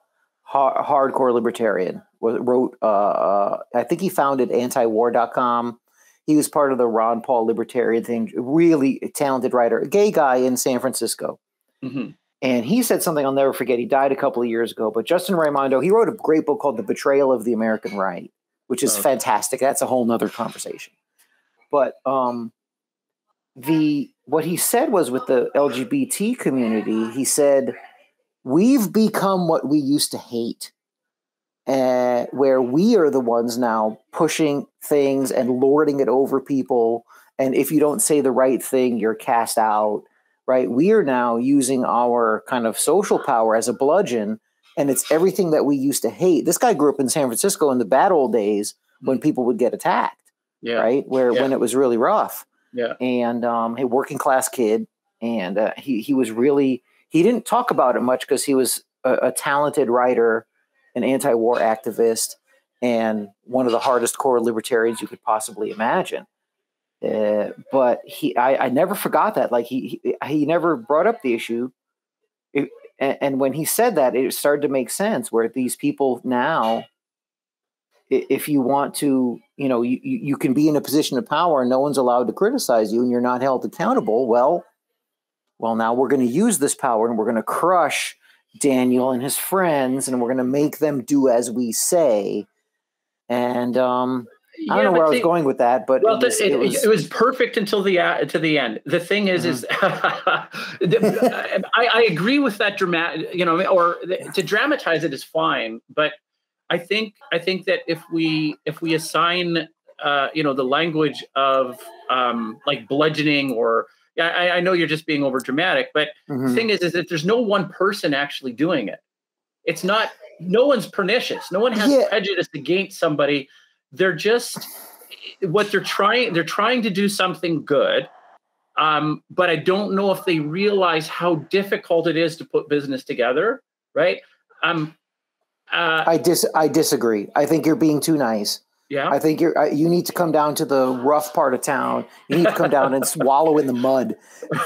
ha- hardcore libertarian. Wrote, uh, uh, I think he founded antiwar.com. He was part of the Ron Paul libertarian thing. Really talented writer, a gay guy in San Francisco. Mhm. And he said something I'll never forget. He died a couple of years ago, but Justin Raimondo, he wrote a great book called The Betrayal of the American Right, which is Okay. fantastic. That's a whole nother conversation. But um, the what he said was with the LGBT community, he said, We've become what we used to hate. Uh, where we are the ones now pushing things and lording it over people. And if you don't say the right thing, you're cast out right? We are now using our kind of social power as a bludgeon, and it's everything that we used to hate. This guy grew up in San Francisco in the bad old days when people would get attacked, Yeah. right? Where Yeah. when it was really rough. Yeah. And um, a working class kid, and uh, he he was really he didn't talk about it much because he was a, a talented writer, an anti-war activist, and one of the hardest core libertarians you could possibly imagine. Uh, but he, I, I never forgot that. Like he, he, he never brought up the issue. It, and, and when he said that, it started to make sense. Where these people now, if you want to, you know, you you can be in a position of power and no one's allowed to criticize you, and you're not held accountable. Well, well, now we're going to use this power and we're going to crush Daniel and his friends, and we're going to make them do as we say. And um, I don't know where I was going with that, but well, it, was, it, it was- it was perfect until the uh, to the end. The thing is, is the- I, I agree with that dramatic, you know, or the- to dramatize it is fine, but I think I think that if we if we assign, uh, you know, the language of um, like bludgeoning or yeah, I, I know you're just being over dramatic, but Mhm. the thing is, is that there's no one person actually doing it. It's not. No one's pernicious. No one has Yeah. prejudice against somebody. They're just what they're trying. They're trying to do something good, um, but I don't know if they realize how difficult it is to put business together. Right? Um. Uh, I dis I disagree. I think you're being too nice. Yeah. I think you're you need to come down to the rough part of town. You need to come down and swallow in the mud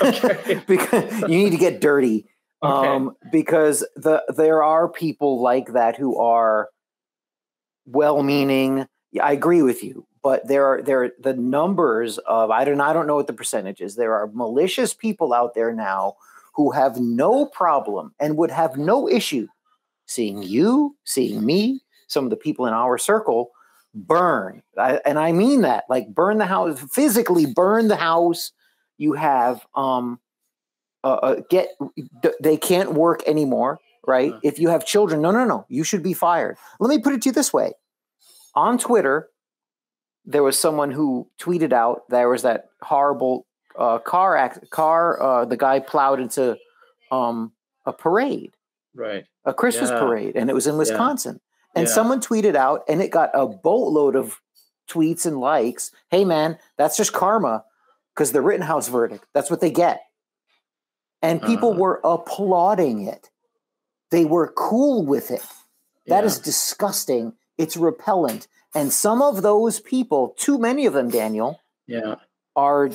Okay. because you need to get dirty. Okay. Um, because the there are people like that who are well-meaning. I agree with you, but there are there are the numbers of I don't I don't know what the percentage is. There are malicious people out there now who have no problem and would have no issue seeing you, seeing me, some of the people in our circle burn. I, and I mean that, like burn the house, physically burn the house. You have um uh, get they can't work anymore, right? Uh. If you have children, no, no, no, you should be fired. Let me put it to you this way: on Twitter, there was someone who tweeted out there was that horrible uh, car act car. Uh, the guy plowed into um, a parade, Right. a Christmas Yeah. parade, and it was in Wisconsin. And Yeah. someone tweeted out, and it got a boatload of tweets and likes. Hey, man, that's just karma because the Rittenhouse verdict. That's what they get. And people Uh-huh. were applauding it. They were cool with it. That Yeah. is disgusting. It's repellent. And some of those people, too many of them, Daniel, Yeah. are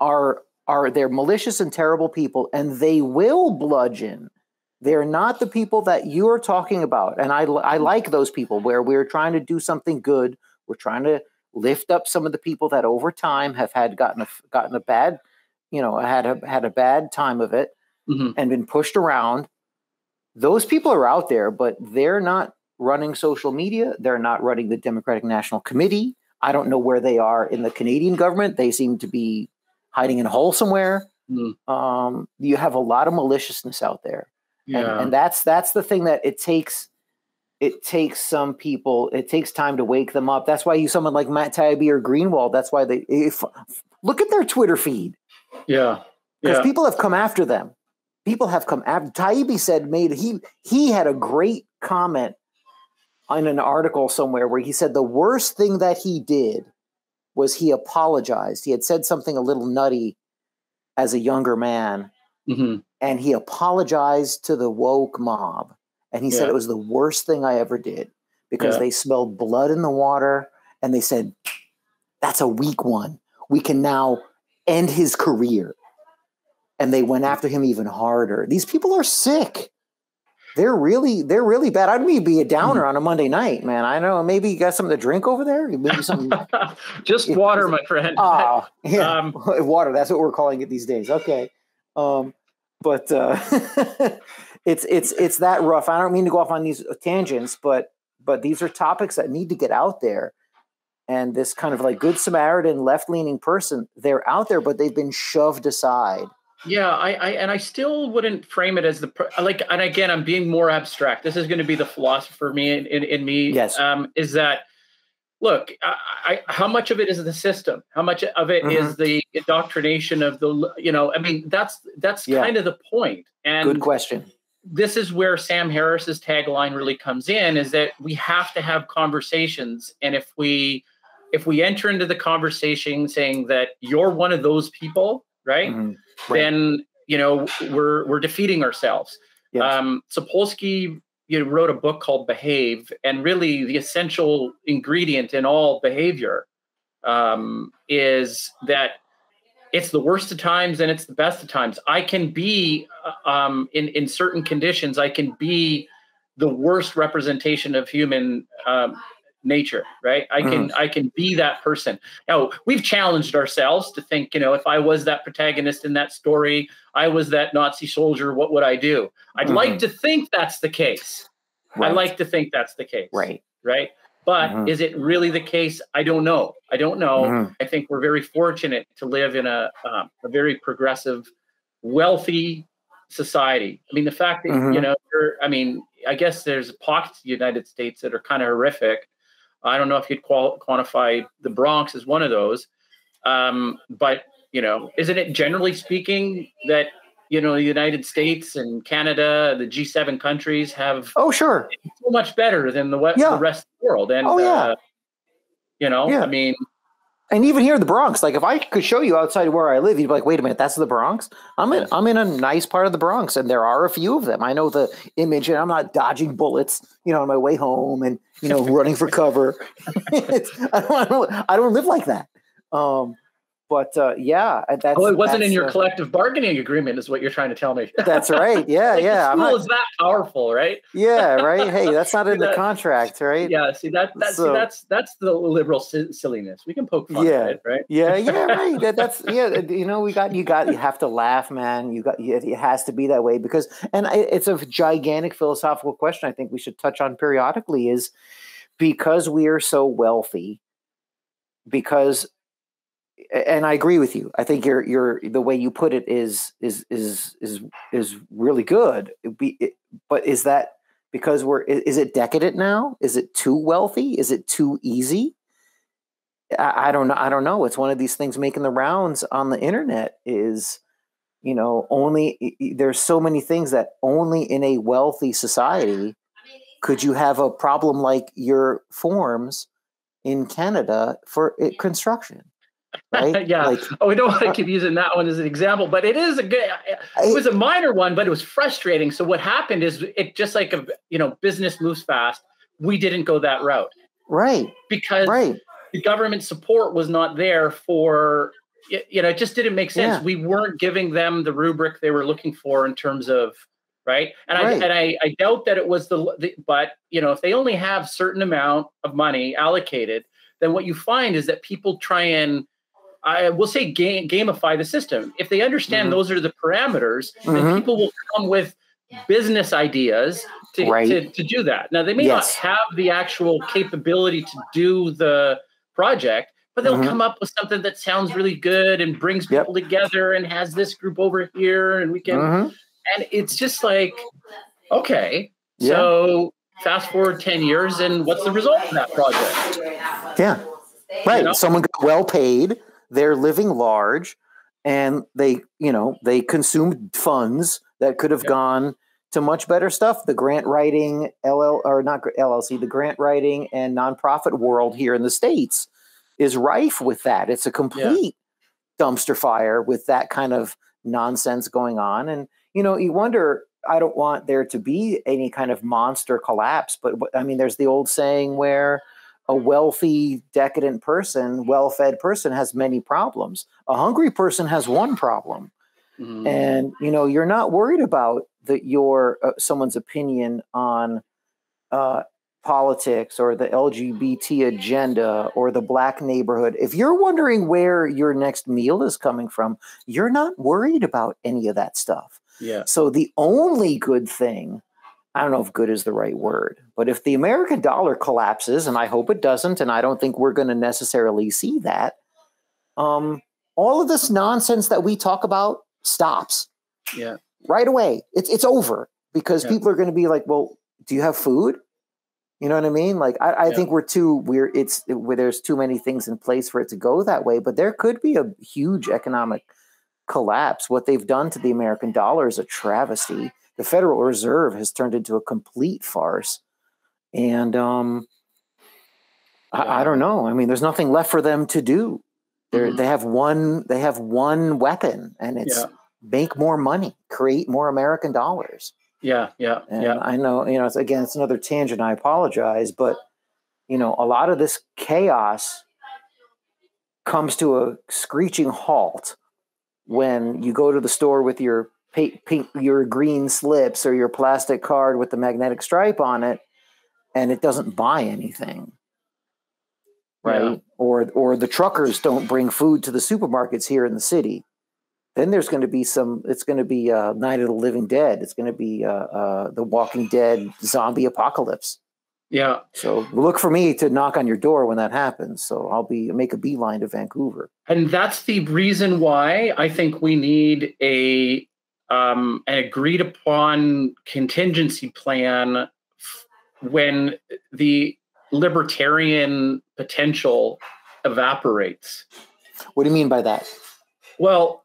are are they're malicious and terrible people and they will bludgeon they're not the people that you're talking about. And i i like those people where we're trying to do something good. We're trying to lift up some of the people that over time have had gotten a gotten a bad you know had a had a bad time of it Mhm. and been pushed around. Those people are out there but they're not running social media. They're not running the democratic national committee. I don't know where they are in the canadian government. They seem to be hiding in a hole somewhere. Mm. um, you have a lot of maliciousness out there Yeah. and that's that's the thing that it takes it takes some people it takes time to wake them up that's why you someone like matt taibbi or greenwald that's why they eh, if, look at their twitter feed yeah. because Yeah. people have come after them. People have come after. Taibbi said made he he had a great comment in an article somewhere where he said the worst thing that he did was he apologized. He had said something a little nutty as a younger man, Mhm. and he apologized to the woke mob. And he said it was the worst thing I ever did because Yeah. they smelled blood in the water, and they said that's a weak one. We can now end his career. And they went after him even harder. These people are sick. They're really, they're really bad. I'd maybe be a downer on a Monday night, man. I know. Maybe you got something to drink over there. Maybe something. Just water, my friend. Ah, yeah. Um, water. That's what we're calling it these days. Okay. Um, but uh, it's it's it's that rough. I don't mean to go off on these tangents, but but these are topics that need to get out there. And this kind of like good Samaritan, left leaning person, they're out there, but they've been shoved aside. Yeah, I, I and I still wouldn't frame it as the like. And again, I'm being more abstract. This is going to be the philosopher me in, in, in me. Yes. Um, is that look? I, I, how much of it is the system? How much of it is Mm-hmm. the indoctrination of the? You know, I mean, that's that's Yeah. kind of the point. And Good question. this is where Sam Harris's tagline really comes in is that we have to have conversations and if we if we enter into the conversation saying that you're one of those people right, Mhm. Right. then you know we're we're defeating ourselves Yes. um Sapolsky you wrote a book called Behave and really the essential ingredient in all behavior um, is that it's the worst of times and it's the best of times. I can be uh, um, in in certain conditions. I can be the worst representation of human um, nature. Right? I can I can be that person. Now we've challenged ourselves to think. You know, if I was that protagonist in that story, I was that Nazi soldier. What would I do? I'd Mhm. like to think that's the case. I like to think that's the case. right. Right. But Mhm. is it really the case? I don't know. I don't know. Mhm. I think we're very fortunate to live in a um, a very progressive, wealthy society. I mean, the fact that you know, I mean, I guess there's pockets of the United States that are kind of horrific. I don't know if you'd qual- quantify the Bronx as one of those, um, but you know, isn't it generally speaking that you know the United States and Canada, the G7 countries have Oh, sure. so much better than the, we- Yeah. the rest of the world. And Oh, yeah. uh, you know, Yeah. I mean, And even here in the Bronx, like if I could show you outside where I live, you'd be like, "Wait a minute, that's the Bronx." I'm in, I'm in a nice part of the Bronx, and there are a few of them. I know the image, and I'm not dodging bullets, you know, on my way home, and you know, running for cover. I, don't, I don't, I don't live like that. Um, but uh, yeah, that's. Oh, it wasn't in your uh, collective bargaining agreement, is what you're trying to tell me. That's right. Yeah, Like, yeah. The school not- is that powerful, right? yeah, right. Hey, that's not in the contract, right? Yeah. See that. That. So- see, that's that's the liberal si- silliness. We can poke fun Yeah. at it, right? Yeah, yeah, right. That, that's yeah. You know, we got you. Got you have to laugh, man. You got it it has to be that way because, and it's a gigantic philosophical question. I think we should touch on periodically is because we are so wealthy, because, and I agree with you. I think your your the way you put it is is is is is really good. Be, it, but is that because we're is it decadent now? Is it too wealthy? Is it too easy? I, I don't know. I don't know. It's one of these things making the rounds on the internet. Is you know only there's so many things that only in a wealthy society could you have a problem like your forms in Canada for it, construction, right? yeah. Like, oh, we don't want to uh, keep using that one as an example, but it is a good. It was a minor one, but it was frustrating. So what happened is, it just like a you know business moves fast. We didn't go that route right, because right. the government support was not there for you know it just didn't make sense Yeah. we weren't giving them the rubric they were looking for in terms of right and Right. i and I, I doubt that it was the, the but you know if they only have certain amount of money allocated then what you find is that people try and I will say game, gamify the system. If they understand Mhm. those are the parameters, then Mhm. people will come with business ideas to, Right. to, to do that. Now, they may Yes. not have the actual capability to do the project, but they'll Mhm. come up with something that sounds really good and brings Yep. people together and has this group over here, and we can. Mhm. And it's just like, okay, Yeah. so fast forward ten years, and what's the result of that project? Yeah. Right. know? Someone got well paid. They're living large, and they, you know, they consumed funds that could have gone to much better stuff. The grant writing LL or not LLC, the grant writing and nonprofit world here in the states is rife with that. It's a complete dumpster fire with that kind of nonsense going on, and you know, you wonder. I don't want there to be any kind of monster collapse, but I mean, there's the old saying where a wealthy, decadent person, well fed person has many problems. A hungry person has one problem. Mhm. And, you know, you're not worried about the, your uh, someone's opinion on uh, politics or the LGBT agenda or the black neighborhood. If you're wondering where your next meal is coming from, you're not worried about any of that stuff. yeah. So the only good thing, I don't know if good is the right word, but if the American dollar collapses, and I hope it doesn't, and I don't think we're going to necessarily see that, um, all of this nonsense that we talk about stops Yeah. right away. It's it's over because Yeah. people are going to be like, "Well, do you have food?" You know what I mean? Like, I, I Yeah. think we're too we're it's where there's too many things in place for it to go that way. But there could be a huge economic collapse. What they've done to the American dollar is a travesty. The Federal Reserve has turned into a complete farce, and um, I, I don't know. I mean, there's nothing left for them to do. Mhm. they have one they have one weapon, and it's Yeah. make more money, create more American dollars. Yeah. Yeah. And Yeah. I know, you know, it's again, it's another tangent. I apologize, but you know, a lot of this chaos comes to a screeching halt when you go to the store with your pink, pink your green slips or your plastic card with the magnetic stripe on it, and it doesn't buy anything. Right. Yeah. Or or the truckers don't bring food to the supermarkets here in the city then there's going to be some it's going to be uh, night of the living dead it's going to be uh, uh, the walking dead zombie apocalypse Yeah. so look for me to knock on your door when that happens so i'll be make a beeline to vancouver And that's the reason why I think we need a um, an agreed upon contingency plan f- when the libertarian potential evaporates. what do you mean by that Well,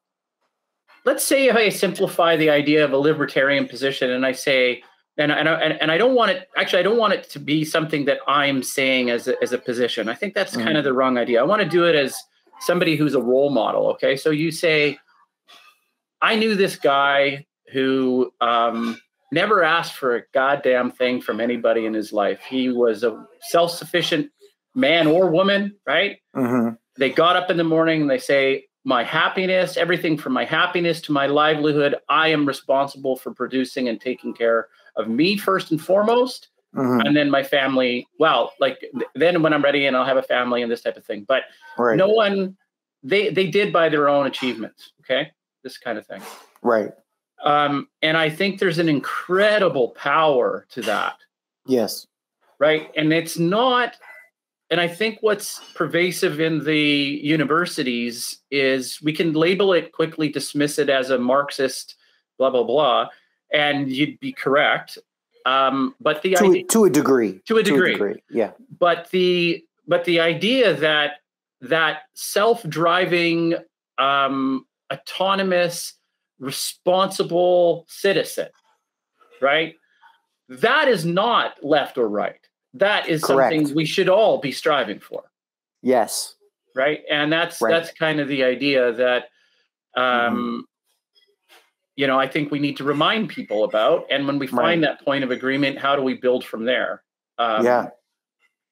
let's say if I simplify the idea of a libertarian position and I say, and, and, and, and I don't want it, actually, I don't want it to be something that I'm saying as a, as a position. I think that's Mhm. kind of the wrong idea. I want to do it as somebody who's a role model. Okay. So you say, I knew this guy who um, never asked for a goddamn thing from anybody in his life. He was a self sufficient man or woman, right? hmm they got up in the morning and they say my happiness, everything from my happiness to my livelihood, I am responsible for producing and taking care of me first and foremost, Mhm. and then my family. Well, like then when I'm ready and I'll have a family and this type of thing. But Right. no one, they they did by their own achievements. Okay, this kind of thing. Right. Um, and I think there's an incredible power to that Yes. right? And it's not, and I think what's pervasive in the universities is we can label it quickly, dismiss it as a Marxist, blah, blah, blah, and you'd be correct. Um, but the To, idea, a, to a degree. To a degree. Yeah. but the but the idea that that self-driving um, autonomous responsible citizen right that is not left or right that is Correct. something we should all be striving for Yes. right and that's Right. that's kind of the idea that um you know i think we need to remind people about and when we find that point of agreement how do we build from there um, Yeah.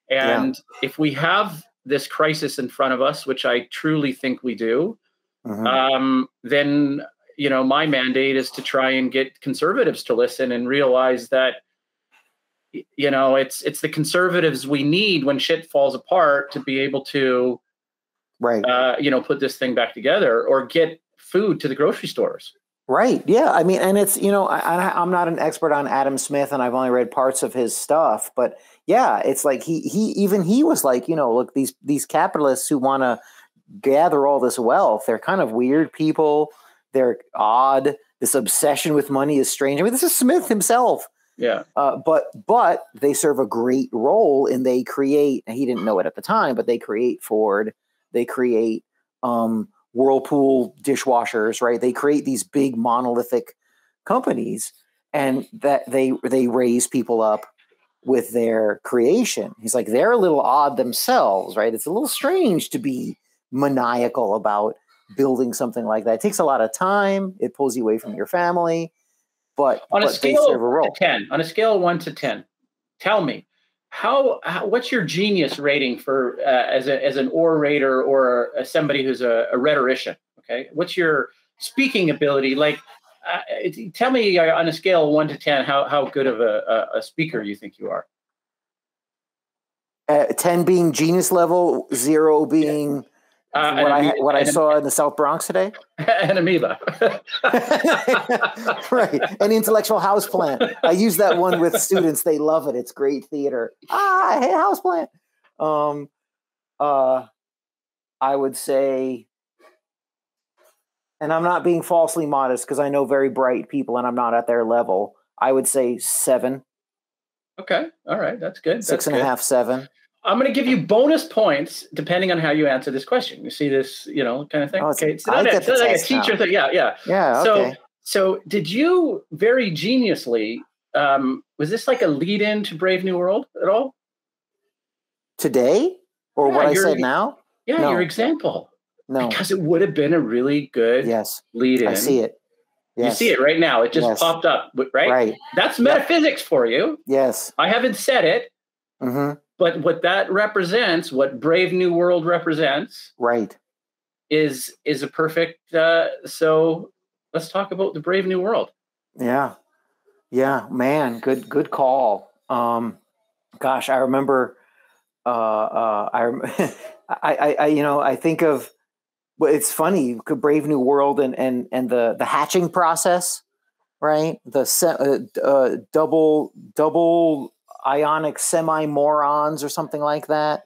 Yeah. and if we have this crisis in front of us which i truly think we do Mhm. um, then you know my mandate is to try and get conservatives to listen and realize that you know it's it's the conservatives we need when shit falls apart to be able to right. uh, you know put this thing back together or get food to the grocery stores Right. Yeah. I mean, and it's you know, I, I, I'm not an expert on Adam Smith, and I've only read parts of his stuff, but yeah, it's like he he even he was like, you know, look these these capitalists who want to gather all this wealth, they're kind of weird people. They're odd. This obsession with money is strange. I mean, this is Smith himself. yeah Uh, but but they serve a great role and they create and he didn't know it at the time but they create ford they create um, whirlpool dishwashers right they create these big monolithic companies and that they they raise people up with their creation he's like they're a little odd themselves right it's a little strange to be maniacal about building something like that. It takes a lot of time. It pulls you away from your family but on a but scale a of role. one to 10 on a scale of 1 to 10 tell me how, how what's your genius rating for uh, as a as an orator or a, somebody who's a, a rhetorician okay? What's your speaking ability? Like uh, tell me uh, on a scale of 1 to 10 how how good of a, a, a speaker you think you are. Uh, 10 being genius level, zero being uh, what I what I saw in the South Bronx today. an amoeba right, an intellectual houseplant. I use that one with students; they love it. It's great theater. Ah, hey, houseplant. Um, uh, I would say, and I'm not being falsely modest because I know very bright people, and I'm not at their level. I would say seven, okay all right that's good six that's and a half, seven. I'm going to give you bonus points depending on how you answer this question. You see this, you know, kind of thing. Oh, okay, it's not, a, it's not like a test now. teacher thing. Yeah, yeah. Yeah. So, Okay. so did you very geniusly? Um, was this like a lead-in to Brave New World at all? Today or Yeah, what I said now? Yeah, No. your example No. because it would have been a really good Yes, lead-in. I see it. Yes. You see it right now. It just Yes. popped up, right? Right. That's metaphysics for you. Yes. I haven't said it, hmm but what that represents, what Brave New World represents, Right. is is a perfect uh so let's talk about the brave new world Yeah. Yeah, man, good good call. Um gosh, I remember uh uh I I, I you know, I think of well, it's funny, could Brave New World and and and the the hatching process, right? The uh, uh, double double ionic semi morons or something like that.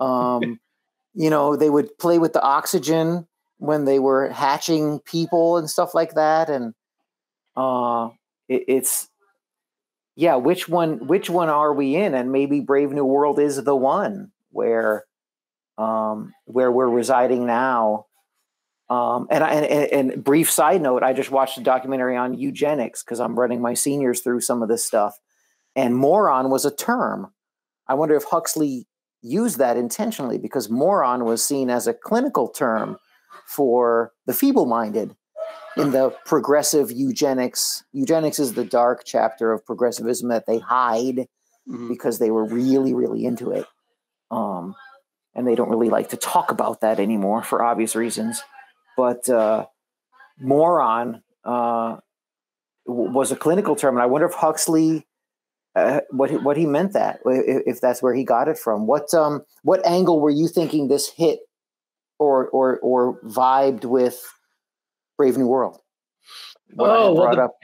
Um you know, they would play with the oxygen when they were hatching people and stuff like that. And uh it, it's yeah which one which one are we in? And maybe brave new world is the one where um where we're residing now. Um and I, and, and brief side note i just watched a documentary on eugenics because i'm running my seniors through some of this stuff and moron was a term i wonder if huxley used that intentionally because moron was seen as a clinical term for the feeble-minded in the progressive eugenics. Eugenics is the dark chapter of progressivism that they hide because they were really, really into it. Um, and they don't really like to talk about that anymore for obvious reasons. but uh, moron uh, was a clinical term, and I wonder if Huxley. Uh, what he, what he meant that if, that's where he got it from what um what angle were you thinking this hit or or or vibed with Brave New World What I had Oh, well, the- up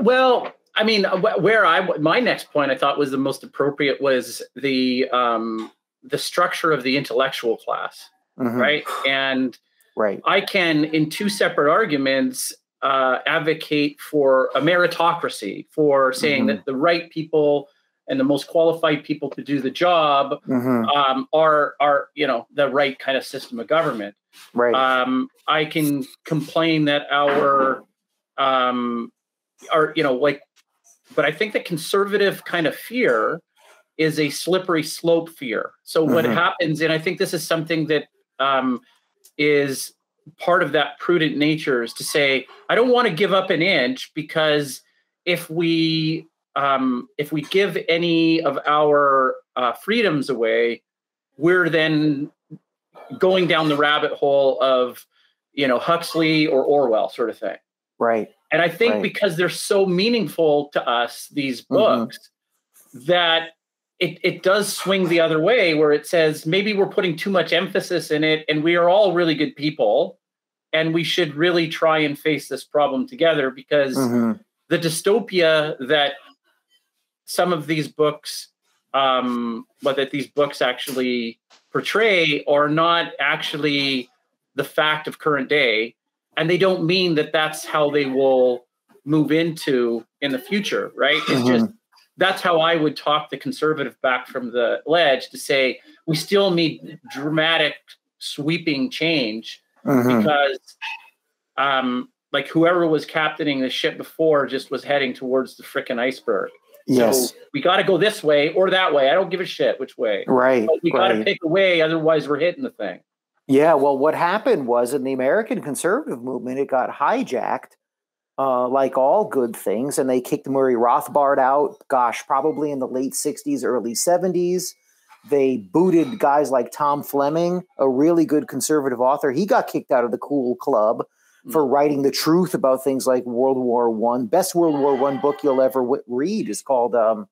well, I mean, uh, where I my next point I thought was the most appropriate was the um, the structure of the intellectual class, mm-hmm. right? And right, I can in two separate arguments uh, advocate for a meritocracy, for saying mm-hmm. that the right people and the most qualified people to do the job mm-hmm. um, are are you know the right kind of system of government. Right. Um, I can complain that our um, are you know like but i think the conservative kind of fear is a slippery slope fear so mm-hmm. what happens and i think this is something that um, is part of that prudent nature is to say i don't want to give up an inch because if we um, if we give any of our uh, freedoms away we're then going down the rabbit hole of you know huxley or orwell sort of thing right and I think right. because they're so meaningful to us, these mm-hmm. books, mm-hmm. that it, it does swing the other way where it says maybe we're putting too much emphasis in it and we are all really good people and we should really try and face this problem together because mm-hmm. the dystopia that some of these books um but that these books actually portray are not actually the fact of current day and they don't mean that that's how they will move into in the future, right? It's mm-hmm. just that's how I would talk the conservative back from the ledge to say we still need dramatic, sweeping change mm-hmm. because, um, like whoever was captaining the ship before just was heading towards the freaking iceberg. Yes. So we got to go this way or that way. I don't give a shit which way. Right. But we got to pick a way, otherwise we're hitting the thing. Yeah, well, what happened was in the American conservative movement, it got hijacked, uh, like all good things, and they kicked Murray Rothbard out. Gosh, probably in the late '60s, early '70s. They booted guys like Tom Fleming, a really good conservative author. He got kicked out of the Cool Club mm. for writing the truth about things like World War One. Best World War One book you'll ever w- read is called um,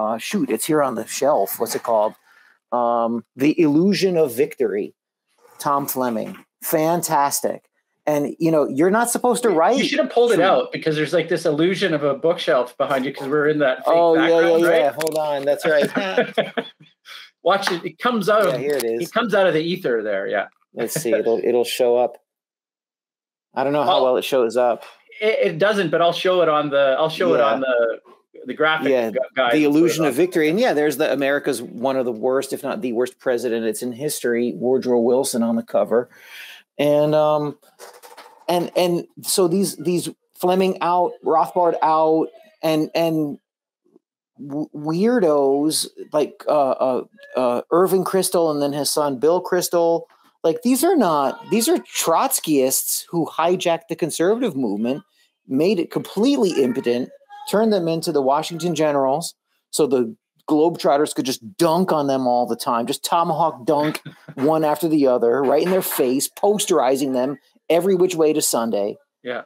uh, shoot, it's here on the shelf. What's it called? Um, the Illusion of Victory Tom Fleming. Fantastic. And you know, you're not supposed to write. You should have pulled it out because there's like this illusion of a bookshelf behind you because we're in that. oh yeah, yeah, yeah. Hold on, that's right. Watch it. It comes out. Yeah, here it is. It comes out of the ether there. Yeah. Let's see. It'll it'll show up. I don't know how well it shows up. It, it, doesn't, but I'll show it on the. I'll show yeah. it on the the graphic yeah, guide. The illusion of victory. And yeah, there's the America's one of the worst, if not the worst president it's in history, Woodrow Wilson on the cover. And um and and so these these Fleming out, Rothbard out, and and weirdos like uh, uh, uh, Irving Kristol and then his son Bill Kristol. Like these are not these are Trotskyists who hijacked the conservative movement, made it completely impotent, turned them into the Washington Generals so the Globetrotters could just dunk on them all the time, just tomahawk dunk one after the other, right in their face, posterizing them every which way to Sunday. Yeah.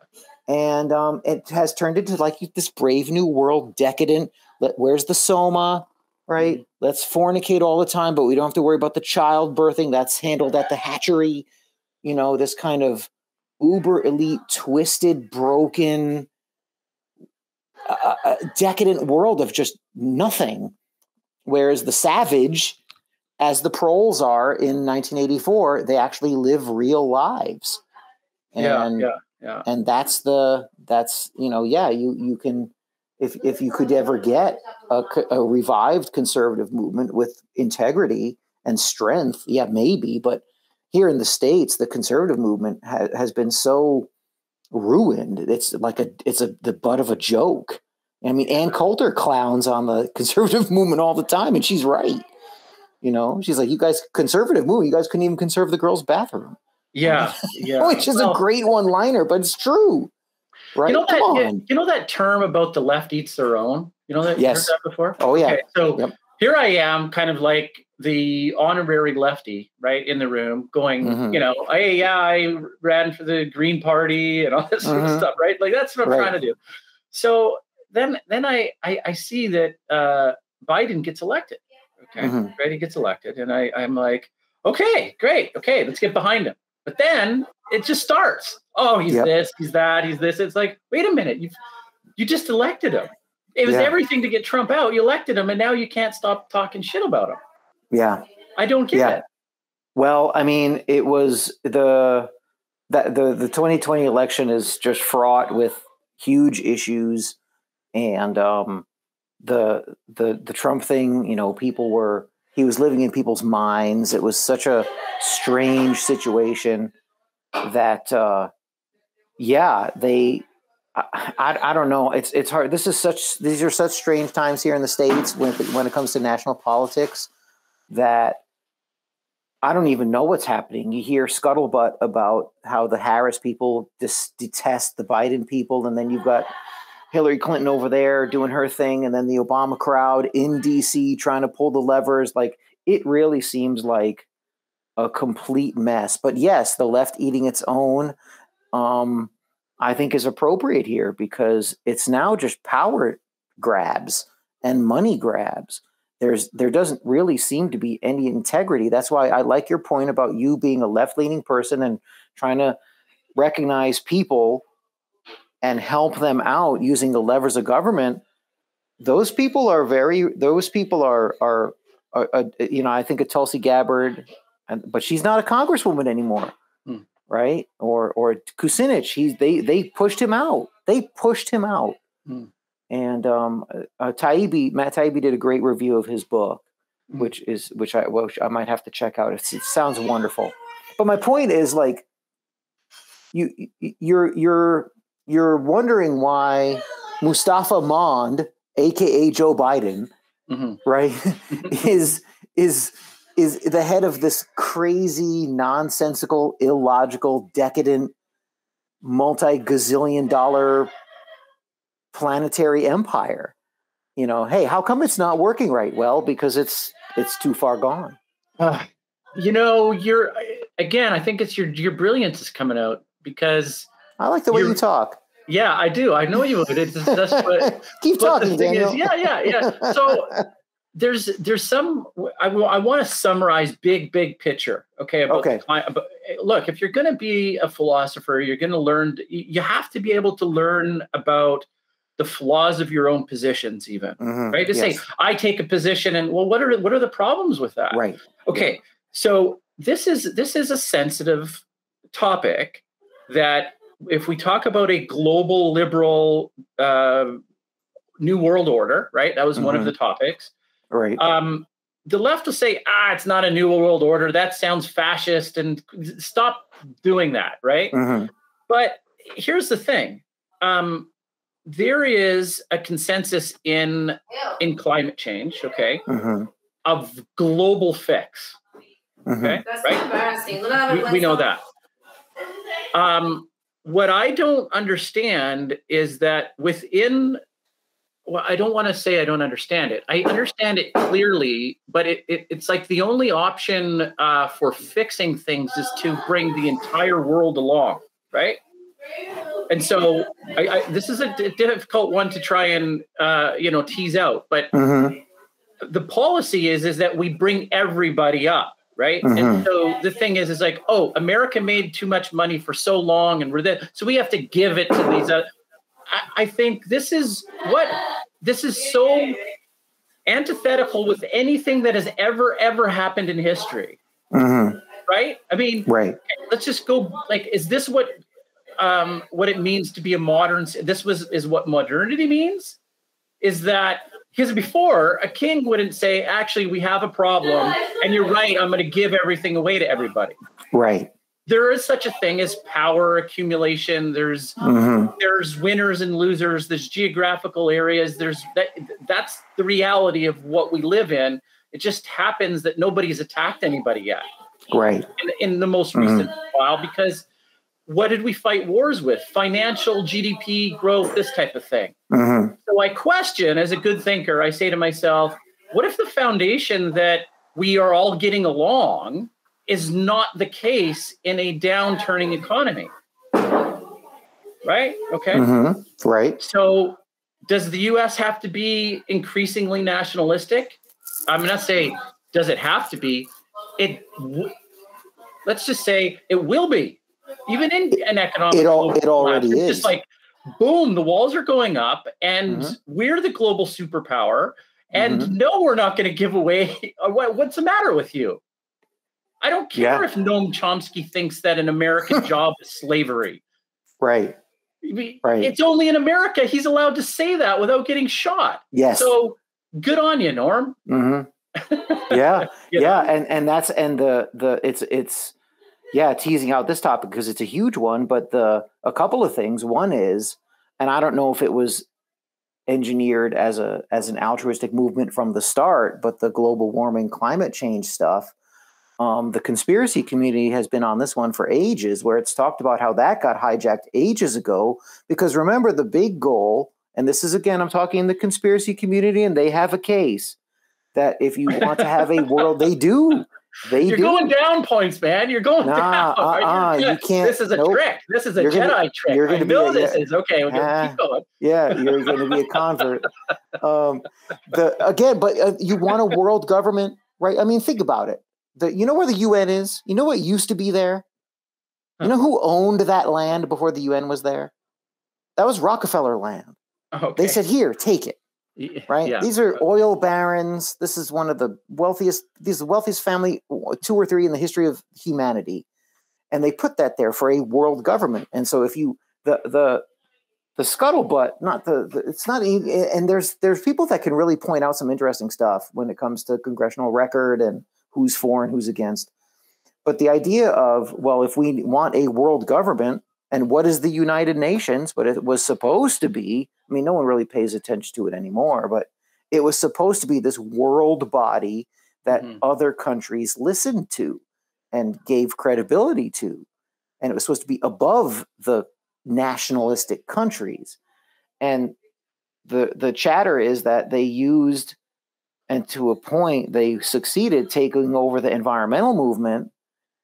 And um, it has turned into like this brave new world decadent. Where's the Soma? Right? Mm-hmm. Let's fornicate all the time, but we don't have to worry about the child birthing. That's handled at the hatchery. You know, this kind of uber elite, twisted, broken, a, a decadent world of just nothing. Whereas the savage, as the proles are in 1984, they actually live real lives. And, yeah, yeah, yeah. And that's the that's you know yeah you you can if if you could ever get a, a revived conservative movement with integrity and strength, yeah, maybe. But here in the states, the conservative movement ha- has been so ruined. It's like a it's a the butt of a joke. I mean, Ann Coulter clowns on the conservative movement all the time, and she's right. You know, she's like, "You guys, conservative movement, you guys couldn't even conserve the girls' bathroom." Yeah, yeah. Which is well, a great one-liner, but it's true. Right? You know that you know that term about the left eats their own. You know that yes. that before. Oh yeah. Okay, so yep. here I am, kind of like the honorary lefty, right, in the room, going, Mhm. you know, hey, yeah, I ran for the Green Party and all this sort Mhm. of stuff, right? Like that's what I'm Right. trying to do. So then, then I, I, I see that uh, Biden gets elected. Okay, Mhm. right, he gets elected, and I, I'm like, okay, great, okay, let's get behind him. But then it just starts. Oh, he's Yep. this, he's that, he's this. It's like, wait a minute, you, you just elected him. It was Yeah. everything to get Trump out. You elected him, and now you can't stop talking shit about him. Yeah. I don't get Yeah. it. Well, I mean, it was the that the the 2020 election is just fraught with huge issues, and um, the the the Trump thing. You know, people were he was living in people's minds. It was such a strange situation that uh, yeah, they. I, I, I don't know. It's it's hard. This is such. These are such strange times here in the states when it, when it comes to national politics that I don't even know what's happening. You hear scuttlebutt about how the Harris people dis- detest the Biden people, and then you've got Hillary Clinton over there doing her thing, and then the Obama crowd in DC trying to pull the levers. Like it really seems like a complete mess. But yes, the left eating its own, um, I think, is appropriate here because it's now just power grabs and money grabs there's there doesn't really seem to be any integrity. That's why I like your point about you being a left leaning person and trying to recognize people and help them out using the levers of government. Those people are very. Those people are are, are, are you know I think of Tulsi Gabbard, and, but she's not a congresswoman anymore, Hmm. right? Or or Kucinich. He's they they pushed him out. They pushed him out. Hmm. And um, uh, Taibbi, Matt Taibbi did a great review of his book, Mhm. which is which I which I might have to check out. It's, it sounds wonderful. But my point is like you- you're you're you're wondering why Mustafa Mond, aka Joe Biden, Mhm. right, is is is the head of this crazy, nonsensical, illogical, decadent, multi gazillion dollar planetary empire. You know, hey, how come it's not working right? Well, because it's it's too far gone. Uh, you know, you're again. I think it's your your brilliance is coming out because I like the way you talk. yeah, I do. I know you would. It's that's what. Keep what talking, Daniel. is. Yeah, yeah, yeah. So there's there's some I, I want to summarize big big picture okay Okay. the eh, look if you're going to be a philosopher you're going to learn you have to be able to learn about the flaws of your own positions even Mhm, right to say i take a position and well what are what are the problems with that right. okay so this is this is a sensitive topic that if we talk about a global liberal uh, new world order right that was one of Mhm. the topics Right. um, the left will say ah it's not a new world order that sounds fascist and stop doing that right Mhm, but here's the thing um, there is a consensus in in climate change okay mhm, of global fix mhm. okay That's right embarrassing. We, we know that. Um, what I don't understand is that within, well, I don't want to say I don't understand it. I understand it clearly, but it, it it's like the only option uh, for fixing things is to bring the entire world along, right? And so I, I, this is a difficult one to try and uh, you know tease out, but Mhm, the policy is is that we bring everybody up right Mhm. and so the thing is is like oh america made too much money for so long and we're there so we have to give it to these uh, I, I think this is what this is so antithetical with anything that has ever ever happened in history mhm. right i mean Right. let's just go like is this what um what it means to be a modern this was is what modernity means is that because before a king wouldn't say actually we have a problem and you're right i'm going to give everything away to everybody. Right. there is such a thing as power accumulation. There's Mhm, there's winners and losers. There's geographical areas. There's that that's the reality of what we live in. It just happens that nobody's attacked anybody yet. Right. in, in the most recent while because what did we fight wars with? Financial GDP growth, this type of thing. Mhm, So I question, as a good thinker, I say to myself, what if the foundation that we are all getting along is not the case in a downturning economy? Right? Okay. Mm-hmm. Right. So does the US have to be increasingly nationalistic? I'm not saying does it have to be. It let's just say it will be. Even in an economic It all- it already collapse, it's is. just like boom, the walls are going up and Mhm. we're the global superpower and Mhm. no we're not going to give away what's the matter with you? I don't care Yeah. if Noam Chomsky thinks that an American job is slavery. Right. Right. It's only in America he's allowed to say that without getting shot. Yes. So good on you, Norm. hmm Yeah. Yeah. know? And and that's and the the it's it's yeah teasing out this topic because it's a huge one. But the a couple of things. One is, and I don't know if it was engineered as a as an altruistic movement from the start, but the global warming, climate change stuff. Um, the conspiracy community has been on this one for ages, where it's talked about how that got hijacked ages ago. Because remember, the big goal, and this is again, I'm talking in the conspiracy community, and they have a case that if you want to have a world, they do. They You're do. going down points, man. You're going Nah, down. uh-uh, You're- you can't- This is a nope. trick. This is a You're Jedi gonna- trick. you're I gonna be know a- this is okay. We're Ah. keep going. Yeah, you're going to be a convert. Um, the again, but uh, you want a world government, right? I mean, think about it. The you know where the UN is? You know what used to be there? You know who owned that land before the UN was there? That was Rockefeller land. Okay. They said, "Here, take it." Y- eh, Right? Yeah. These are oil barons. This is one of the wealthiest. These are the wealthiest family, two or three in the history of humanity, and they put that there for a world government. And so, if you the the the scuttlebutt, not the, the it's not even, eh, and there's there's people that can really point out some interesting stuff when it comes to congressional record and who's for and who's against. But the idea of well, if we want a world government, and what is the United Nations? But it was supposed to be. I mean, no one really pays attention to it anymore. But it was supposed to be this world body that Mhm. other countries listened to and gave credibility to, and it was supposed to be above the nationalistic countries. And the the chatter is that they used, and to a point, they succeeded taking over the environmental movement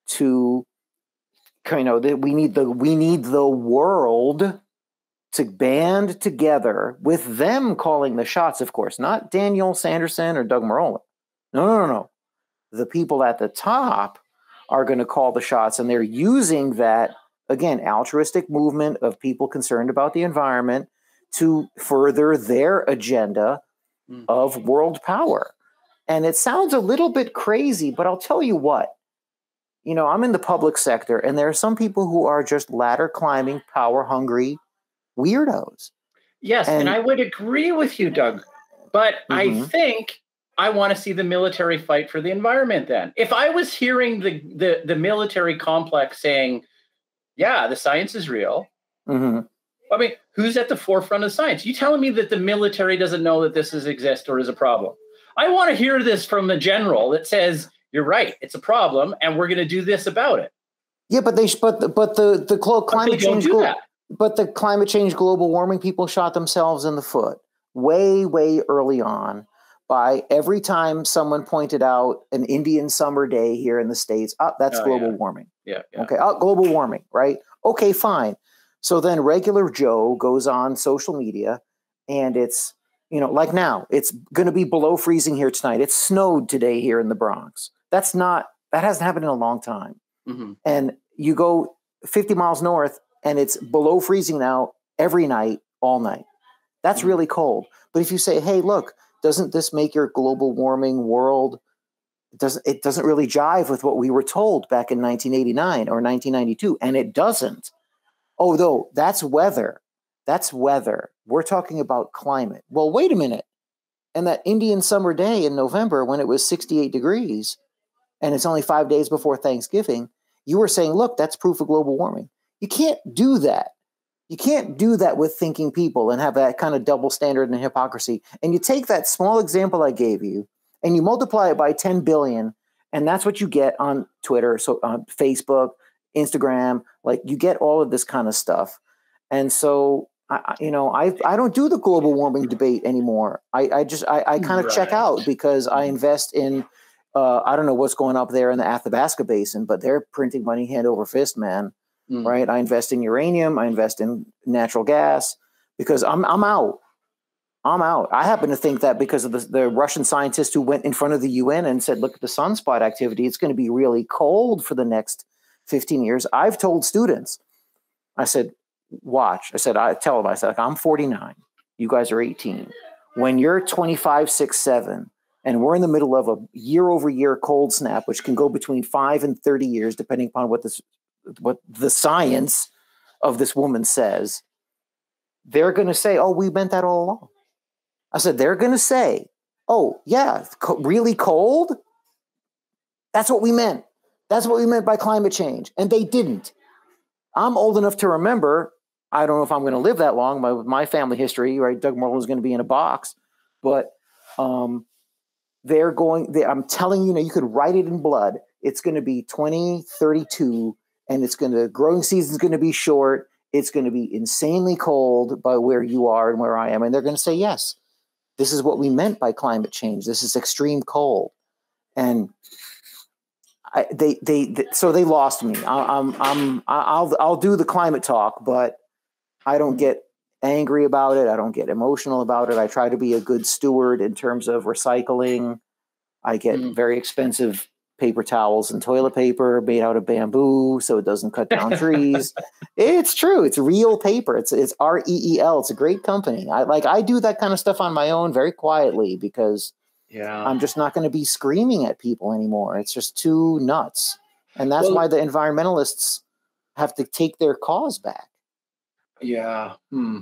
to you know that we need the we need the world to band together with them calling the shots of course not daniel sanderson or doug marolla no no no no. The people at the top are going to call the shots and they're using that again altruistic movement of people concerned about the environment to further their agenda Mm. of world power. And it sounds a little bit crazy but i'll tell you what you know, I'm in the public sector, and there are some people who are just ladder climbing, power hungry weirdos. Yes, and, And- I would agree with you, Doug. But I Mhm. think I want to see the military fight for the environment then. If I was hearing the, the, the military complex saying, yeah, the science is real. hmm I mean, who's at the forefront of science? You telling me that the military doesn't know that this is exist or is a problem? I want to hear this from the general that says, you're right, it's a problem, and we're going to do this about it. Yeah, but they but the, but the the climate change do glo- but the climate change global warming people shot themselves in the foot way way early on by every time someone pointed out an Indian summer day here in the states, oh, that's Oh, global yeah. warming. Yeah, yeah. Okay, oh, global warming, right? Okay, fine. So then regular Joe goes on social media and it's, you know, like now, it's going to be below freezing here tonight. It snowed today here in the Bronx. That's not, that hasn't happened in a long time. Mhm. And you go 50 miles north and it's below freezing now every night, all night. That's Mhm. really cold. But if you say, hey, look, doesn't this make your global warming world it doesn't it doesn't really jive with what we were told back in 1989 or 1992 and it doesn't although that's weather that's weather we're talking about climate well wait a minute and that indian summer day in november when it was 68 degrees and it's only five days before thanksgiving you were saying look that's proof of global warming you can't do that you can't do that with thinking people and have that kind of double standard and hypocrisy and you take that small example i gave you and you multiply it by 10 billion and that's what you get on twitter so on facebook instagram like you get all of this kind of stuff and so I, you know, I I don't do the global warming debate anymore. I, I just I, I kind of right. check out because I invest in. Uh, I don't know what's going up there in the Athabasca Basin, but they're printing money hand over fist, man. Mm. Right? I invest in uranium. I invest in natural gas because I'm I'm out. I'm out. I happen to think that because of the, the Russian scientists who went in front of the UN and said, look at the sunspot activity, it's going to be really cold for the next 15 years. I've told students, I said, watch. I said, I tell them, I said, I'm 49. You guys are 18. When you're 25, 6, 7, and we're in the middle of a year over year cold snap, which can go between five and 30 years, depending upon what this what the science of this woman says, they're going to say, oh, we meant that all along. I said, they're going to say, oh, yeah, co- really cold? That's what we meant. That's what we meant by climate change. And they didn't. I'm old enough to remember. I don't know if I'm going to live that long. My, my family history, right? Doug is going to be in a box. But um, they're going, they, I'm telling you, know, you could write it in blood. It's going to be 2032 and it's going to, growing season is going to be short. It's going to be insanely cold by where you are and where I am. And they're going to say, yes, this is what we meant by climate change. This is extreme cold, and I, they, they, they so they lost me. I, I'm I'm I'll I'll do the climate talk, but I don't get angry about it. I don't get emotional about it. I try to be a good steward in terms of recycling. I get mm. very expensive paper towels and toilet paper made out of bamboo so it doesn't cut down trees. It's true. It's real paper. It's it's R E E L. It's a great company. I like I do that kind of stuff on my own very quietly because yeah. I'm just not going to be screaming at people anymore. It's just too nuts. And that's well, why the environmentalists have to take their cause back. Yeah. Hmm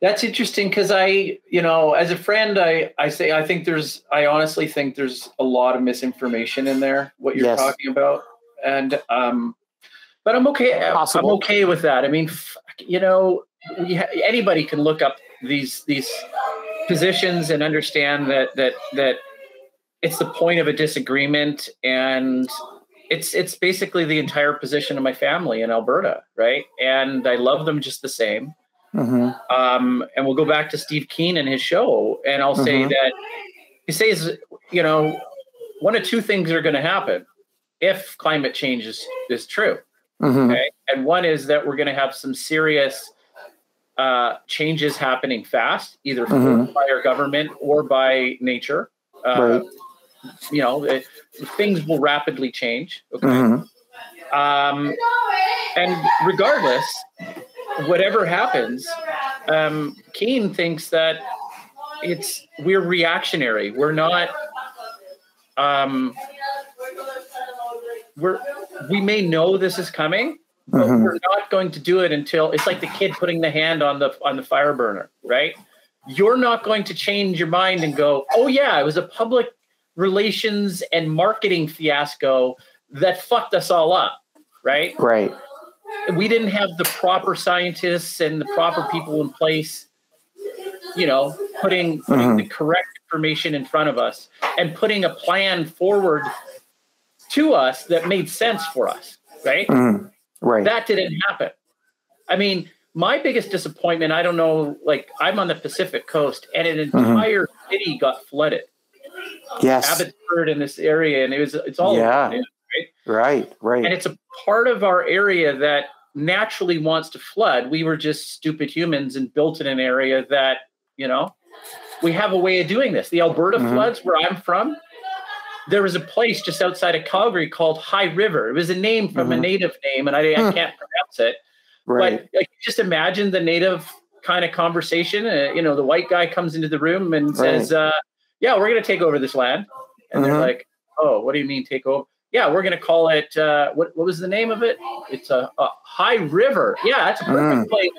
that's interesting because I, you know, as a friend, I, I say I think there's, I honestly think there's a lot of misinformation in there. What you're yes. talking about, and um, but I'm okay. Possible. I'm okay with that. I mean, you know, anybody can look up these these positions and understand that that that it's the point of a disagreement and it's it's basically the entire position of my family in Alberta, right? And I love them just the same Mm-hmm. Um, and we'll go back to Steve Keen and his show, and I'll say mm-hmm. that he says, you know, one of two things are going to happen if climate change is, is true. Mm-hmm. Okay. And one is that we're going to have some serious uh, changes happening fast, either mm-hmm. by our government or by nature. Uh, right. You know, it, things will rapidly change. Okay. Mm-hmm. Um, and regardless, whatever happens, um, Keen thinks that it's we're reactionary. We're not. Um, we're we may know this is coming, but mm-hmm. we're not going to do it until it's like the kid putting the hand on the on the fire burner, right? You're not going to change your mind and go, "Oh yeah, it was a public relations and marketing fiasco that fucked us all up," right? Right we didn't have the proper scientists and the proper people in place you know putting, putting mm-hmm. the correct information in front of us and putting a plan forward to us that made sense for us right mm-hmm. right that didn't happen i mean my biggest disappointment i don't know like i'm on the pacific coast and an mm-hmm. entire mm-hmm. city got flooded yes abbotsford in this area and it was it's all yeah Right, right. And it's a part of our area that naturally wants to flood. We were just stupid humans and built in an area that, you know, we have a way of doing this. The Alberta mm-hmm. floods, where I'm from, there was a place just outside of Calgary called High River. It was a name from mm-hmm. a native name, and I, I can't pronounce it. Right. But like, just imagine the native kind of conversation. Uh, you know, the white guy comes into the room and right. says, uh, "Yeah, we're going to take over this land," and mm-hmm. they're like, "Oh, what do you mean take over?" Yeah, we're going to call it. Uh, what what was the name of it? It's a, a High River. Yeah, that's a perfect mm. place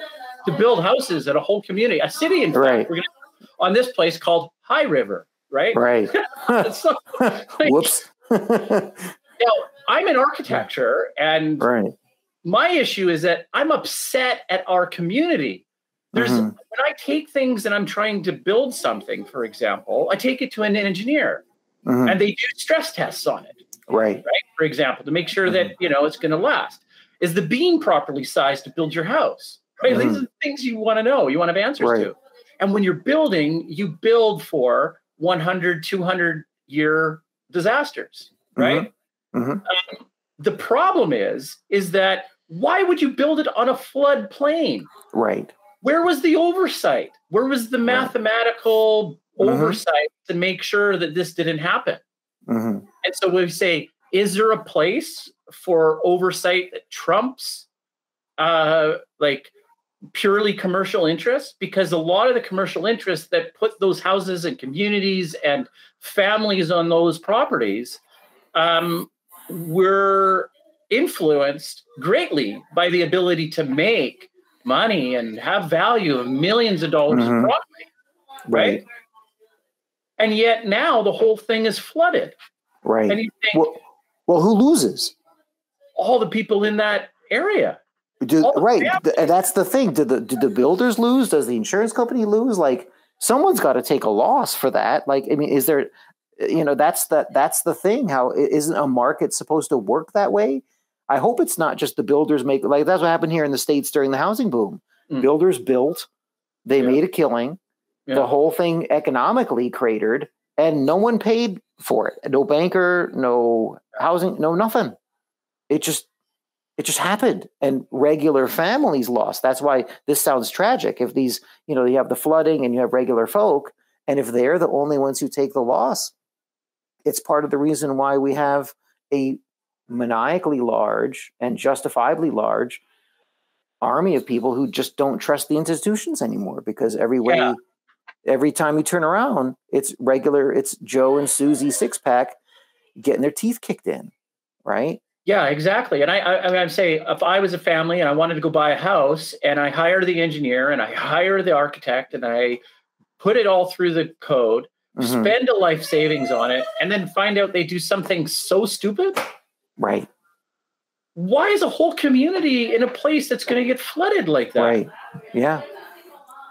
to build houses at a whole community, a city. In fact, right. we're going to on this place called High River. Right. Right. so, like, Whoops. now I'm in architecture, and right. my issue is that I'm upset at our community. There's mm-hmm. when I take things and I'm trying to build something, for example, I take it to an engineer, mm-hmm. and they do stress tests on it right right for example to make sure that mm-hmm. you know it's going to last is the beam properly sized to build your house right? These Mhm. are the things you want to know, you want to have answers Right. to. And when you're building, you build for 100, 200 year disasters, right? Mhm. Um, the problem is, is that why would you build it on a flood plain? Right. Where was the oversight? Where was the mathematical Mhm. oversight to make sure that this didn't happen? Hmm And so we say, is there a place for oversight that trumps uh, like purely commercial interests? Because a lot of the commercial interests that put those houses and communities and families on those properties um, were influenced greatly by the ability to make money and have value of millions of dollars Mhm. of property, right? And yet now the whole thing is flooded. Right. And you think, Well, well, who loses? all the people in that area. Do, right. families. and that's the thing. Do the do the builders lose? Does the insurance company lose? Like someone's got to take a loss for that. Like I mean, is there? You know, that's the that's the thing. How isn't a market supposed to work that way? I hope it's not just the builders make like that's what happened here in the states during the housing boom. Mm. Builders built, they Yeah. made a killing. Yeah. The whole thing economically cratered, and no one paid for it. No banker, no housing, no nothing. It just it just happened and regular families lost that's why this sounds tragic if these you know you have the flooding and you have regular folk and if they're the only ones who take the loss it's part of the reason why we have a maniacally large and justifiably large army of people who just don't trust the institutions anymore because every way Yeah. Every time you turn around it's regular it's joe and susie six pack getting their teeth kicked in right Yeah, exactly. And I, I, I mean, I'd say if I was a family and I wanted to go buy a house and I hire the engineer and I hire the architect and I put it all through the code, Mhm. spend a life savings on it, and then find out they do something so stupid, right why is a whole community in a place that's going to get flooded like that? Right. Yeah.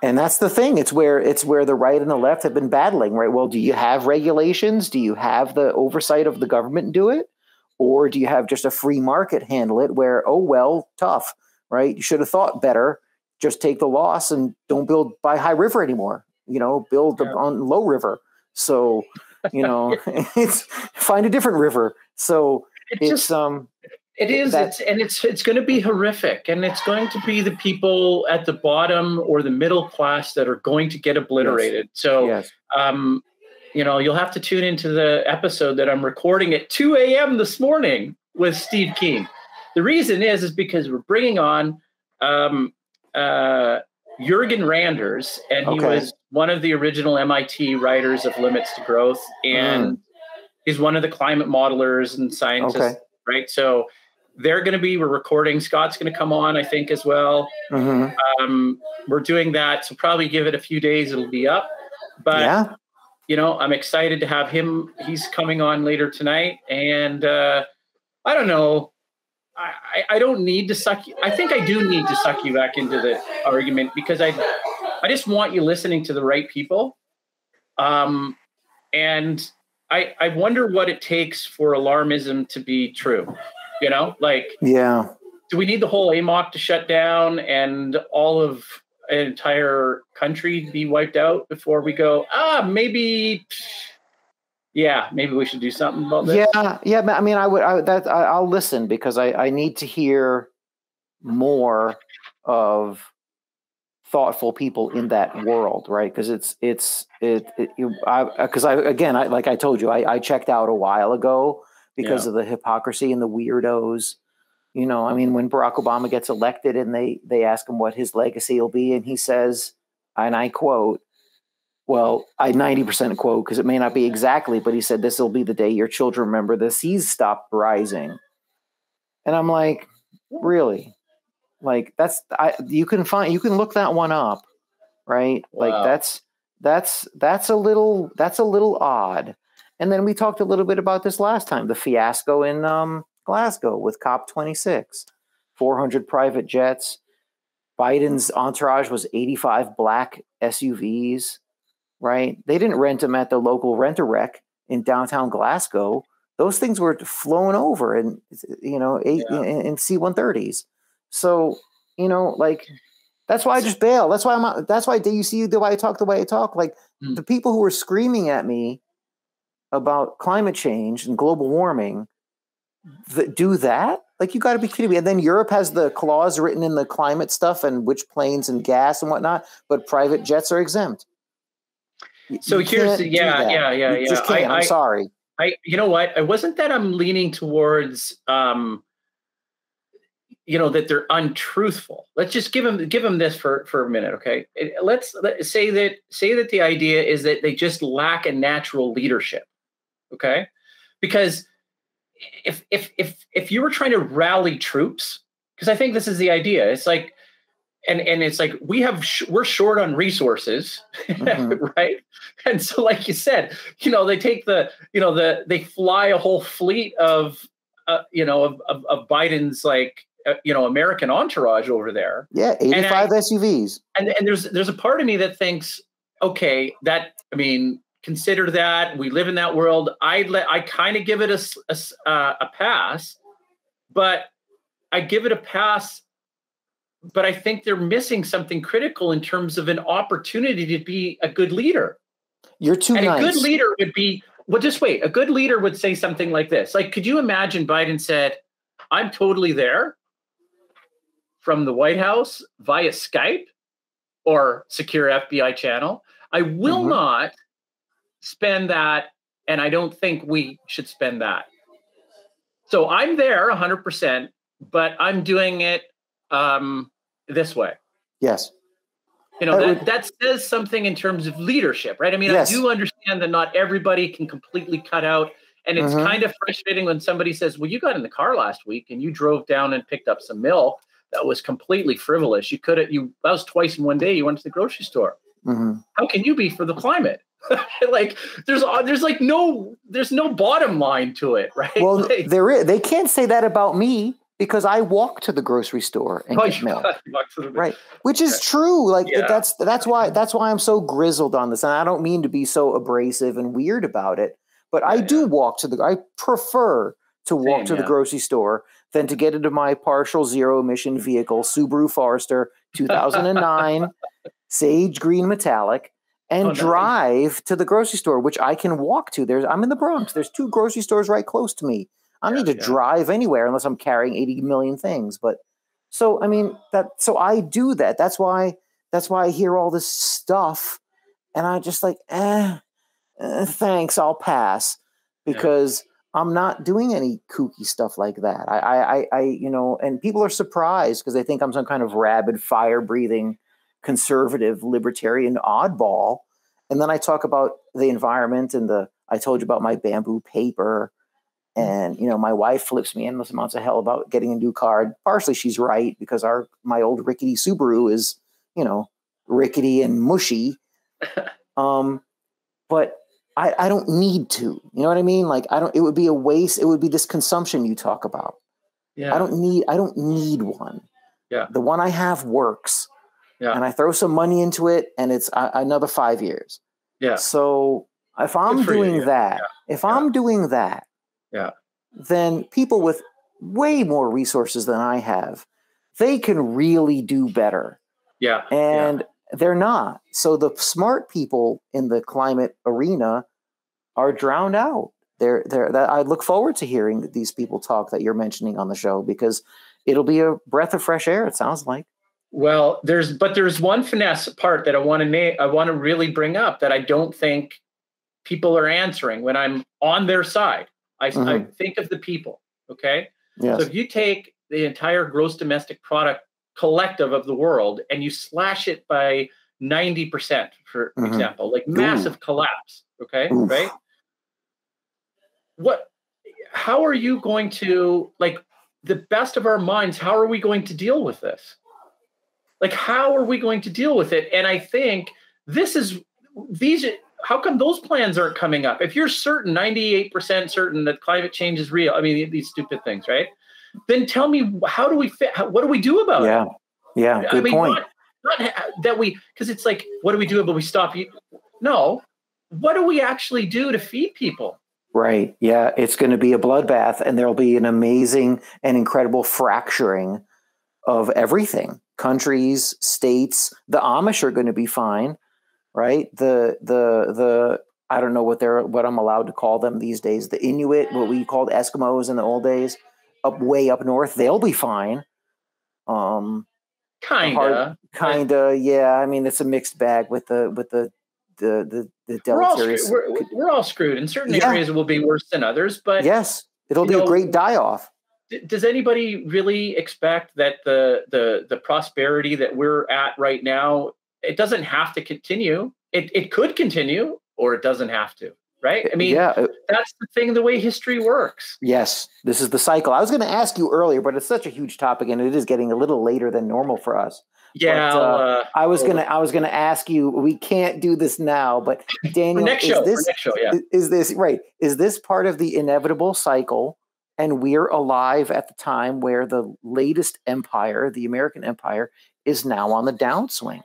And that's the thing. It's where it's where the right and the left have been battling, right? Well, do you have regulations? Do you have the oversight of the government do it? Or do you have just a free market handle it where, oh well, tough, right? You should have thought better. Just take the loss and don't build by high river anymore. You know, build Yeah. on low river. So, you know, it's find a different river. So It it's just um It is, it's, and it's it's going to be horrific, and it's going to be the people at the bottom or the middle class that are going to get obliterated. So, yes. um, you know, you'll have to tune into the episode that I'm recording at 2 a.m. this morning with Steve Keen. The reason is is because we're bringing on um, uh, Jurgen Randers, and he Okay. was one of the original MIT writers of Limits to Growth, and he's one of the climate modelers and scientists Okay. right? So they're going to be, we're recording. Scott's going to come on, I think, as well. Mhm. Um, we're doing that. So probably give it a few days, it'll be up. But, yeah. you know, I'm excited to have him. He's coming on later tonight. And uh, I don't know. I, I- I don't need to suck you. I think I do need to suck you back into the argument because I, I just want you listening to the right people. Um, and I, I wonder what it takes for alarmism to be true. You know, like, Yeah. do we need the whole AMOC to shut down and all of an entire country be wiped out before we go, ah, maybe, yeah, maybe we should do something about this? Yeah, yeah. I mean, I would. I, that I, I'll listen because I, I need to hear more of thoughtful people in that world, right? Because it's it's it. it you, I because I again, I like I told you, I, I checked out a while ago because Yeah. of the hypocrisy and the weirdos. You know, I mean, when Barack Obama gets elected and they they ask him what his legacy will be, and he says, and I quote, well, I 90% quote because it may not be exactly, but he said, This will be the day your children remember the seas stopped rising. And I'm like, Really? Like, that's, I, you can find, you can look that one up, right? Wow. Like, that's, that's, that's a little, that's a little odd. And then we talked a little bit about this last time the fiasco in um, Glasgow with COP26, 400 private jets. Biden's entourage was 85 black SUVs right? They didn't rent them at the local rent a wreck in downtown Glasgow. Those things were flown over and you know eight Yeah. in, in C one thirties. So you know, like That's why I just bail. That's why I'm. That's why do you see the way I talk the way I talk? Like Mm. the people who were screaming at me about climate change and global warming that do that. Like you got to be kidding me. And then Europe has the clause written in the climate stuff and which planes and gas and whatnot, but private jets are exempt. So you here's can't the- do yeah, yeah, yeah, You yeah. Just can't. I- I'm I- sorry. I, you know what? It wasn't that I'm leaning towards, um, you know, that they're untruthful. Let's just give them give them this for for a minute, okay? Let's let, say that say that the idea is that they just lack a natural leadership, okay? Because if if if if you were trying to rally troops, because I think this is the idea. It's like, and and it's like we have sh- we're short on resources, Mhm. right? And so, like you said, you know, they take the you know the they fly a whole fleet of uh, you know of, of of Biden's like uh, you know American entourage over there, Yeah, 85 SUVs. and and there's there's a part of me that thinks, okay, that I mean, consider that we live in that world. I let I kind of give it a a uh, a pass, but I give it a pass. But I think they're missing something critical in terms of an opportunity to be a good leader. You're too And nice. a good leader would be, well, just wait. A good leader would say something like this. Like, could you imagine Biden said, I'm totally there from the White House via Skype or secure FBI channel. I will Mhm. not spend that, and I don't think we should spend that. So I'm there 100%, but I'm doing it um, this way. yes. You know, That that, says something in terms of leadership, right? I mean, Yes. I do understand that not everybody can completely cut out. And it's Mhm. kind of frustrating when somebody says, Well, you got in the car last week and you drove down and picked up some milk that was completely frivolous. You could have, you, that was twice in one day. You went to the grocery store. hmm How can you be for the climate? like, there's, uh, there's like no, there's no bottom line to it, right? Well, Like, there is. They can't say that about me because I walk to the grocery store and oh, get milk. got back to the- Right, which is true. Like Yeah. that's that's why that's why I'm so grizzled on this, and I don't mean to be so abrasive and weird about it. But I Yeah, do yeah. walk to the. I prefer to walk Same, to the grocery store than to get into my partial zero emission vehicle, Subaru Forester, 2009, sage green metallic, and Oh, drive to the grocery store, which I can walk to. There's I'm in the Bronx. There's two grocery stores right close to me. I don't Yeah, need to yeah. drive anywhere unless I'm carrying 80 million things. But so I mean that so I do that. That's why that's why I hear all this stuff and I just like, eh, eh, thanks, I'll pass. Yeah. Because I'm not doing any kooky stuff like that. I I I, I you know, and people are surprised because they think I'm some kind of rabid, fire breathing, conservative, libertarian oddball. And then I talk about the environment and the I told you about my bamboo paper. And you know my wife flips me endless amounts of hell about getting a new car. Partially she's right because our my old rickety subaru is you know rickety and mushy. Um but i i don't need to. You know what i mean? Like i don't it would be a waste. It would be this consumption you talk about. Yeah. i don't need i don't need one. Yeah. the one i have works Yeah. and i throw some money into it and it's uh, another five years yeah. so if I'm you, doing yeah, that, if I'm doing that, Yeah. then people with way more resources than I have, they can really do better. Yeah. And they're not. So the smart people in the climate arena are drowned out. They're, they're, that, I look forward to hearing these people talk that you're mentioning on the show because it'll be a breath of fresh air. It sounds like. Well, there's but there's one finesse part that I want to na- I want to really bring up that I don't think people are answering when I'm on their side. I, I Mhm. think of the people. Okay, Yes. so if you take the entire gross domestic product collective of the world and you slash it by ninety percent, for Mhm. example, like massive collapse. Okay, Oof. right? What? How are you going to like the best of our minds? How are we going to deal with this? Like how are we going to deal with it and i think this is these how come those plans aren't coming up if you're certain 98% certain that climate change is real i mean these stupid things right then tell me how do we fit how, what do we do about yeah. it Yeah. Yeah. Good mean point. not, not that we because it's like what do we do but we stop you no what do we actually do to feed people Right. Yeah. It's going to be a bloodbath, and there'll be an amazing and incredible fracturing of everything. Countries, states. The Amish are going to be fine, right? The the the I don't know what they're what I'm allowed to call them these days. The Inuit, what we called Eskimos in the old days, up way up north, they'll be fine. Um, kinda, kinda, yeah. I mean, it's a mixed bag with the with the the the, the we're all, screwed. we're, we're all screwed. In certain Yeah. areas, it will be worse than others. But yes, it'll be know, a great die off. Does anybody really expect that the the the prosperity that we're at right now it doesn't have to continue it it could continue or it doesn't have to right i mean yeah, uh, that's the thing the way history works yes, this is the cycle. I was going to ask you earlier, but it's such a huge topic, and it is getting a little later than normal for us. yeah But, uh, uh, I was gonna I was gonna ask you. We can't do this now, but Daniel, next is show this next show yeah is this right? Is this part of the inevitable cycle? And we're alive at the time where the latest empire, the American empire, is now on the downswing,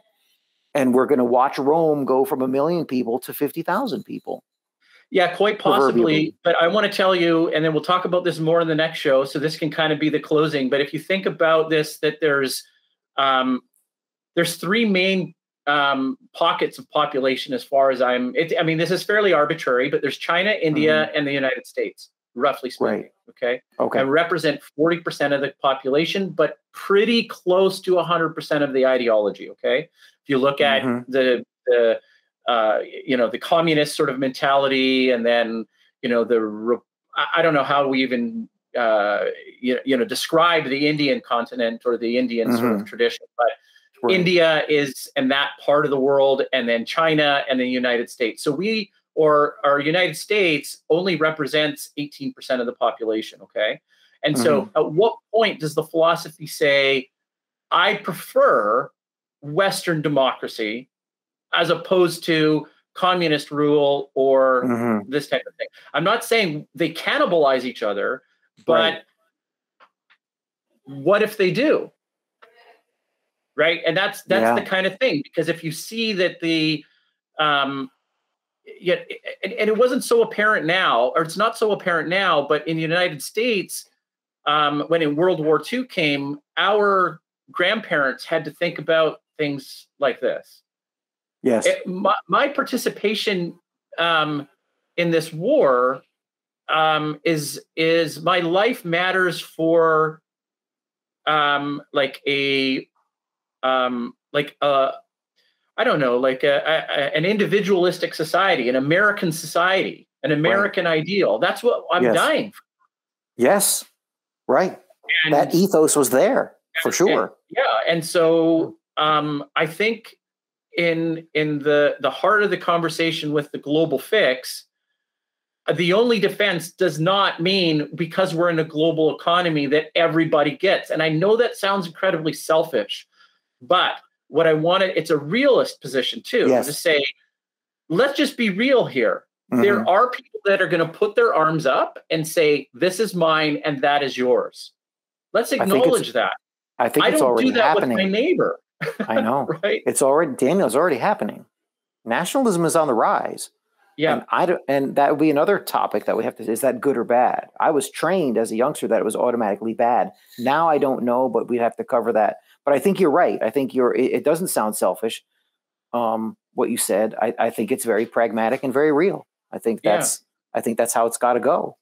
and we're going to watch Rome go from a million people to fifty thousand people. Yeah, quite possibly. But I want to tell you, and then we'll talk about this more in the next show. So this can kind of be the closing. But if you think about this, that there's um, there's three main um, pockets of population as far as I'm. It, I mean, this is fairly arbitrary, but there's China, India, and the United States, roughly speaking. Right. Okay, Okay. and represent forty percent of the population, but pretty close to hundred percent of the ideology. Okay, if you look at Mhm. the the uh, you know the communist sort of mentality, and then you know the re- I don't know how we even uh, you, you know describe the Indian continent or the Indian sort of tradition, but Right. India is in that part of the world, and then China and the United States. So we or our United States only represents 18% of the population. Okay. And so Mm-hmm. at what point does the philosophy say, I prefer Western democracy as opposed to communist rule or Mhm. this type of thing? I'm not saying they cannibalize each other, but Right. what if they do? Right. And that's that's Yeah. the kind of thing because if you see that the um yeah, and, and it wasn't so apparent now, or it's not so apparent now, but in the United States, um, when in World War II came, our grandparents had to think about things like this. Yes. It- my, my participation um, in this war um, is is my life matters for um, like a um, like a I don't know like a, a, a- an individualistic society, an American society, an American ideal. That's what I'm Yes. dying for. yes. Right. And, That ethos was there for and- sure. yeah, and so um, I think in in the the heart of the conversation with the global fix, uh, the only defense does not mean because we're in a global economy that everybody gets. And I know that sounds incredibly selfish, but what I wanted it's a realist position too Yes. to say, let's just be real here. There Mhm. are people that are going to put their arms up and say, "This is mine and that is yours." Let's acknowledge that. I think I it's don't already do that happening. with my neighbor, I know. right? It's already Daniel's already happening. Nationalism is on the rise. Yeah, And I don't, and that would be another topic that we have to is that good or bad? I was trained as a youngster that it was automatically bad. Now I don't know, but we'd have to cover that. But I think you're right. I think you're it, it doesn't sound selfish. Um what you said. I, I think it's very pragmatic and very real. I think Yeah. that's I think that's how it's gotta go.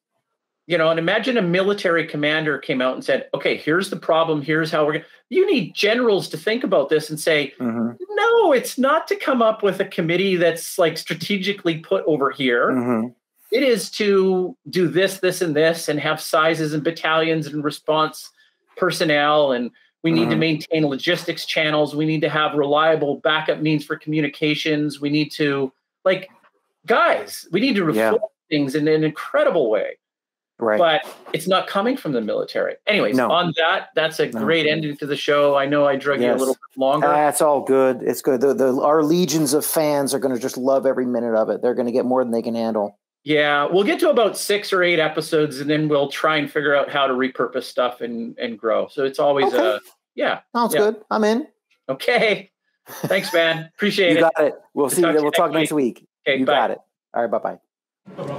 you know, and imagine a military commander came out and said, "Okay, here's the problem. Here's how we're going." You need generals to think about this and say, Mhm, "No, it's not to come up with a committee that's like strategically put over here. mhm. It is to do this, this, and this, and have sizes and battalions and response personnel and." We need to Mhm. maintain logistics channels. We need to have reliable backup means for communications. We need to, like, guys, we need to Yeah. things in an incredible way Right. but it's not coming from the military. Anyways, No. on that, that's a No. great ending to the show. I know I drug you a little bit longer. That's all good. It's good. The, the, our legions of fans are going to just love every minute of it. They're going to get more than they can handle. Yeah, we'll get to about six or eight episodes, and then we'll try and figure out how to repurpose stuff and and grow. So it's always Okay. a yeah. Sounds Yeah. good. I'm in. Okay. Thanks, man. Appreciate You it. got it. We'll see. to We'll talk next next week. Okay, You bye. got it. All right. Bye bye.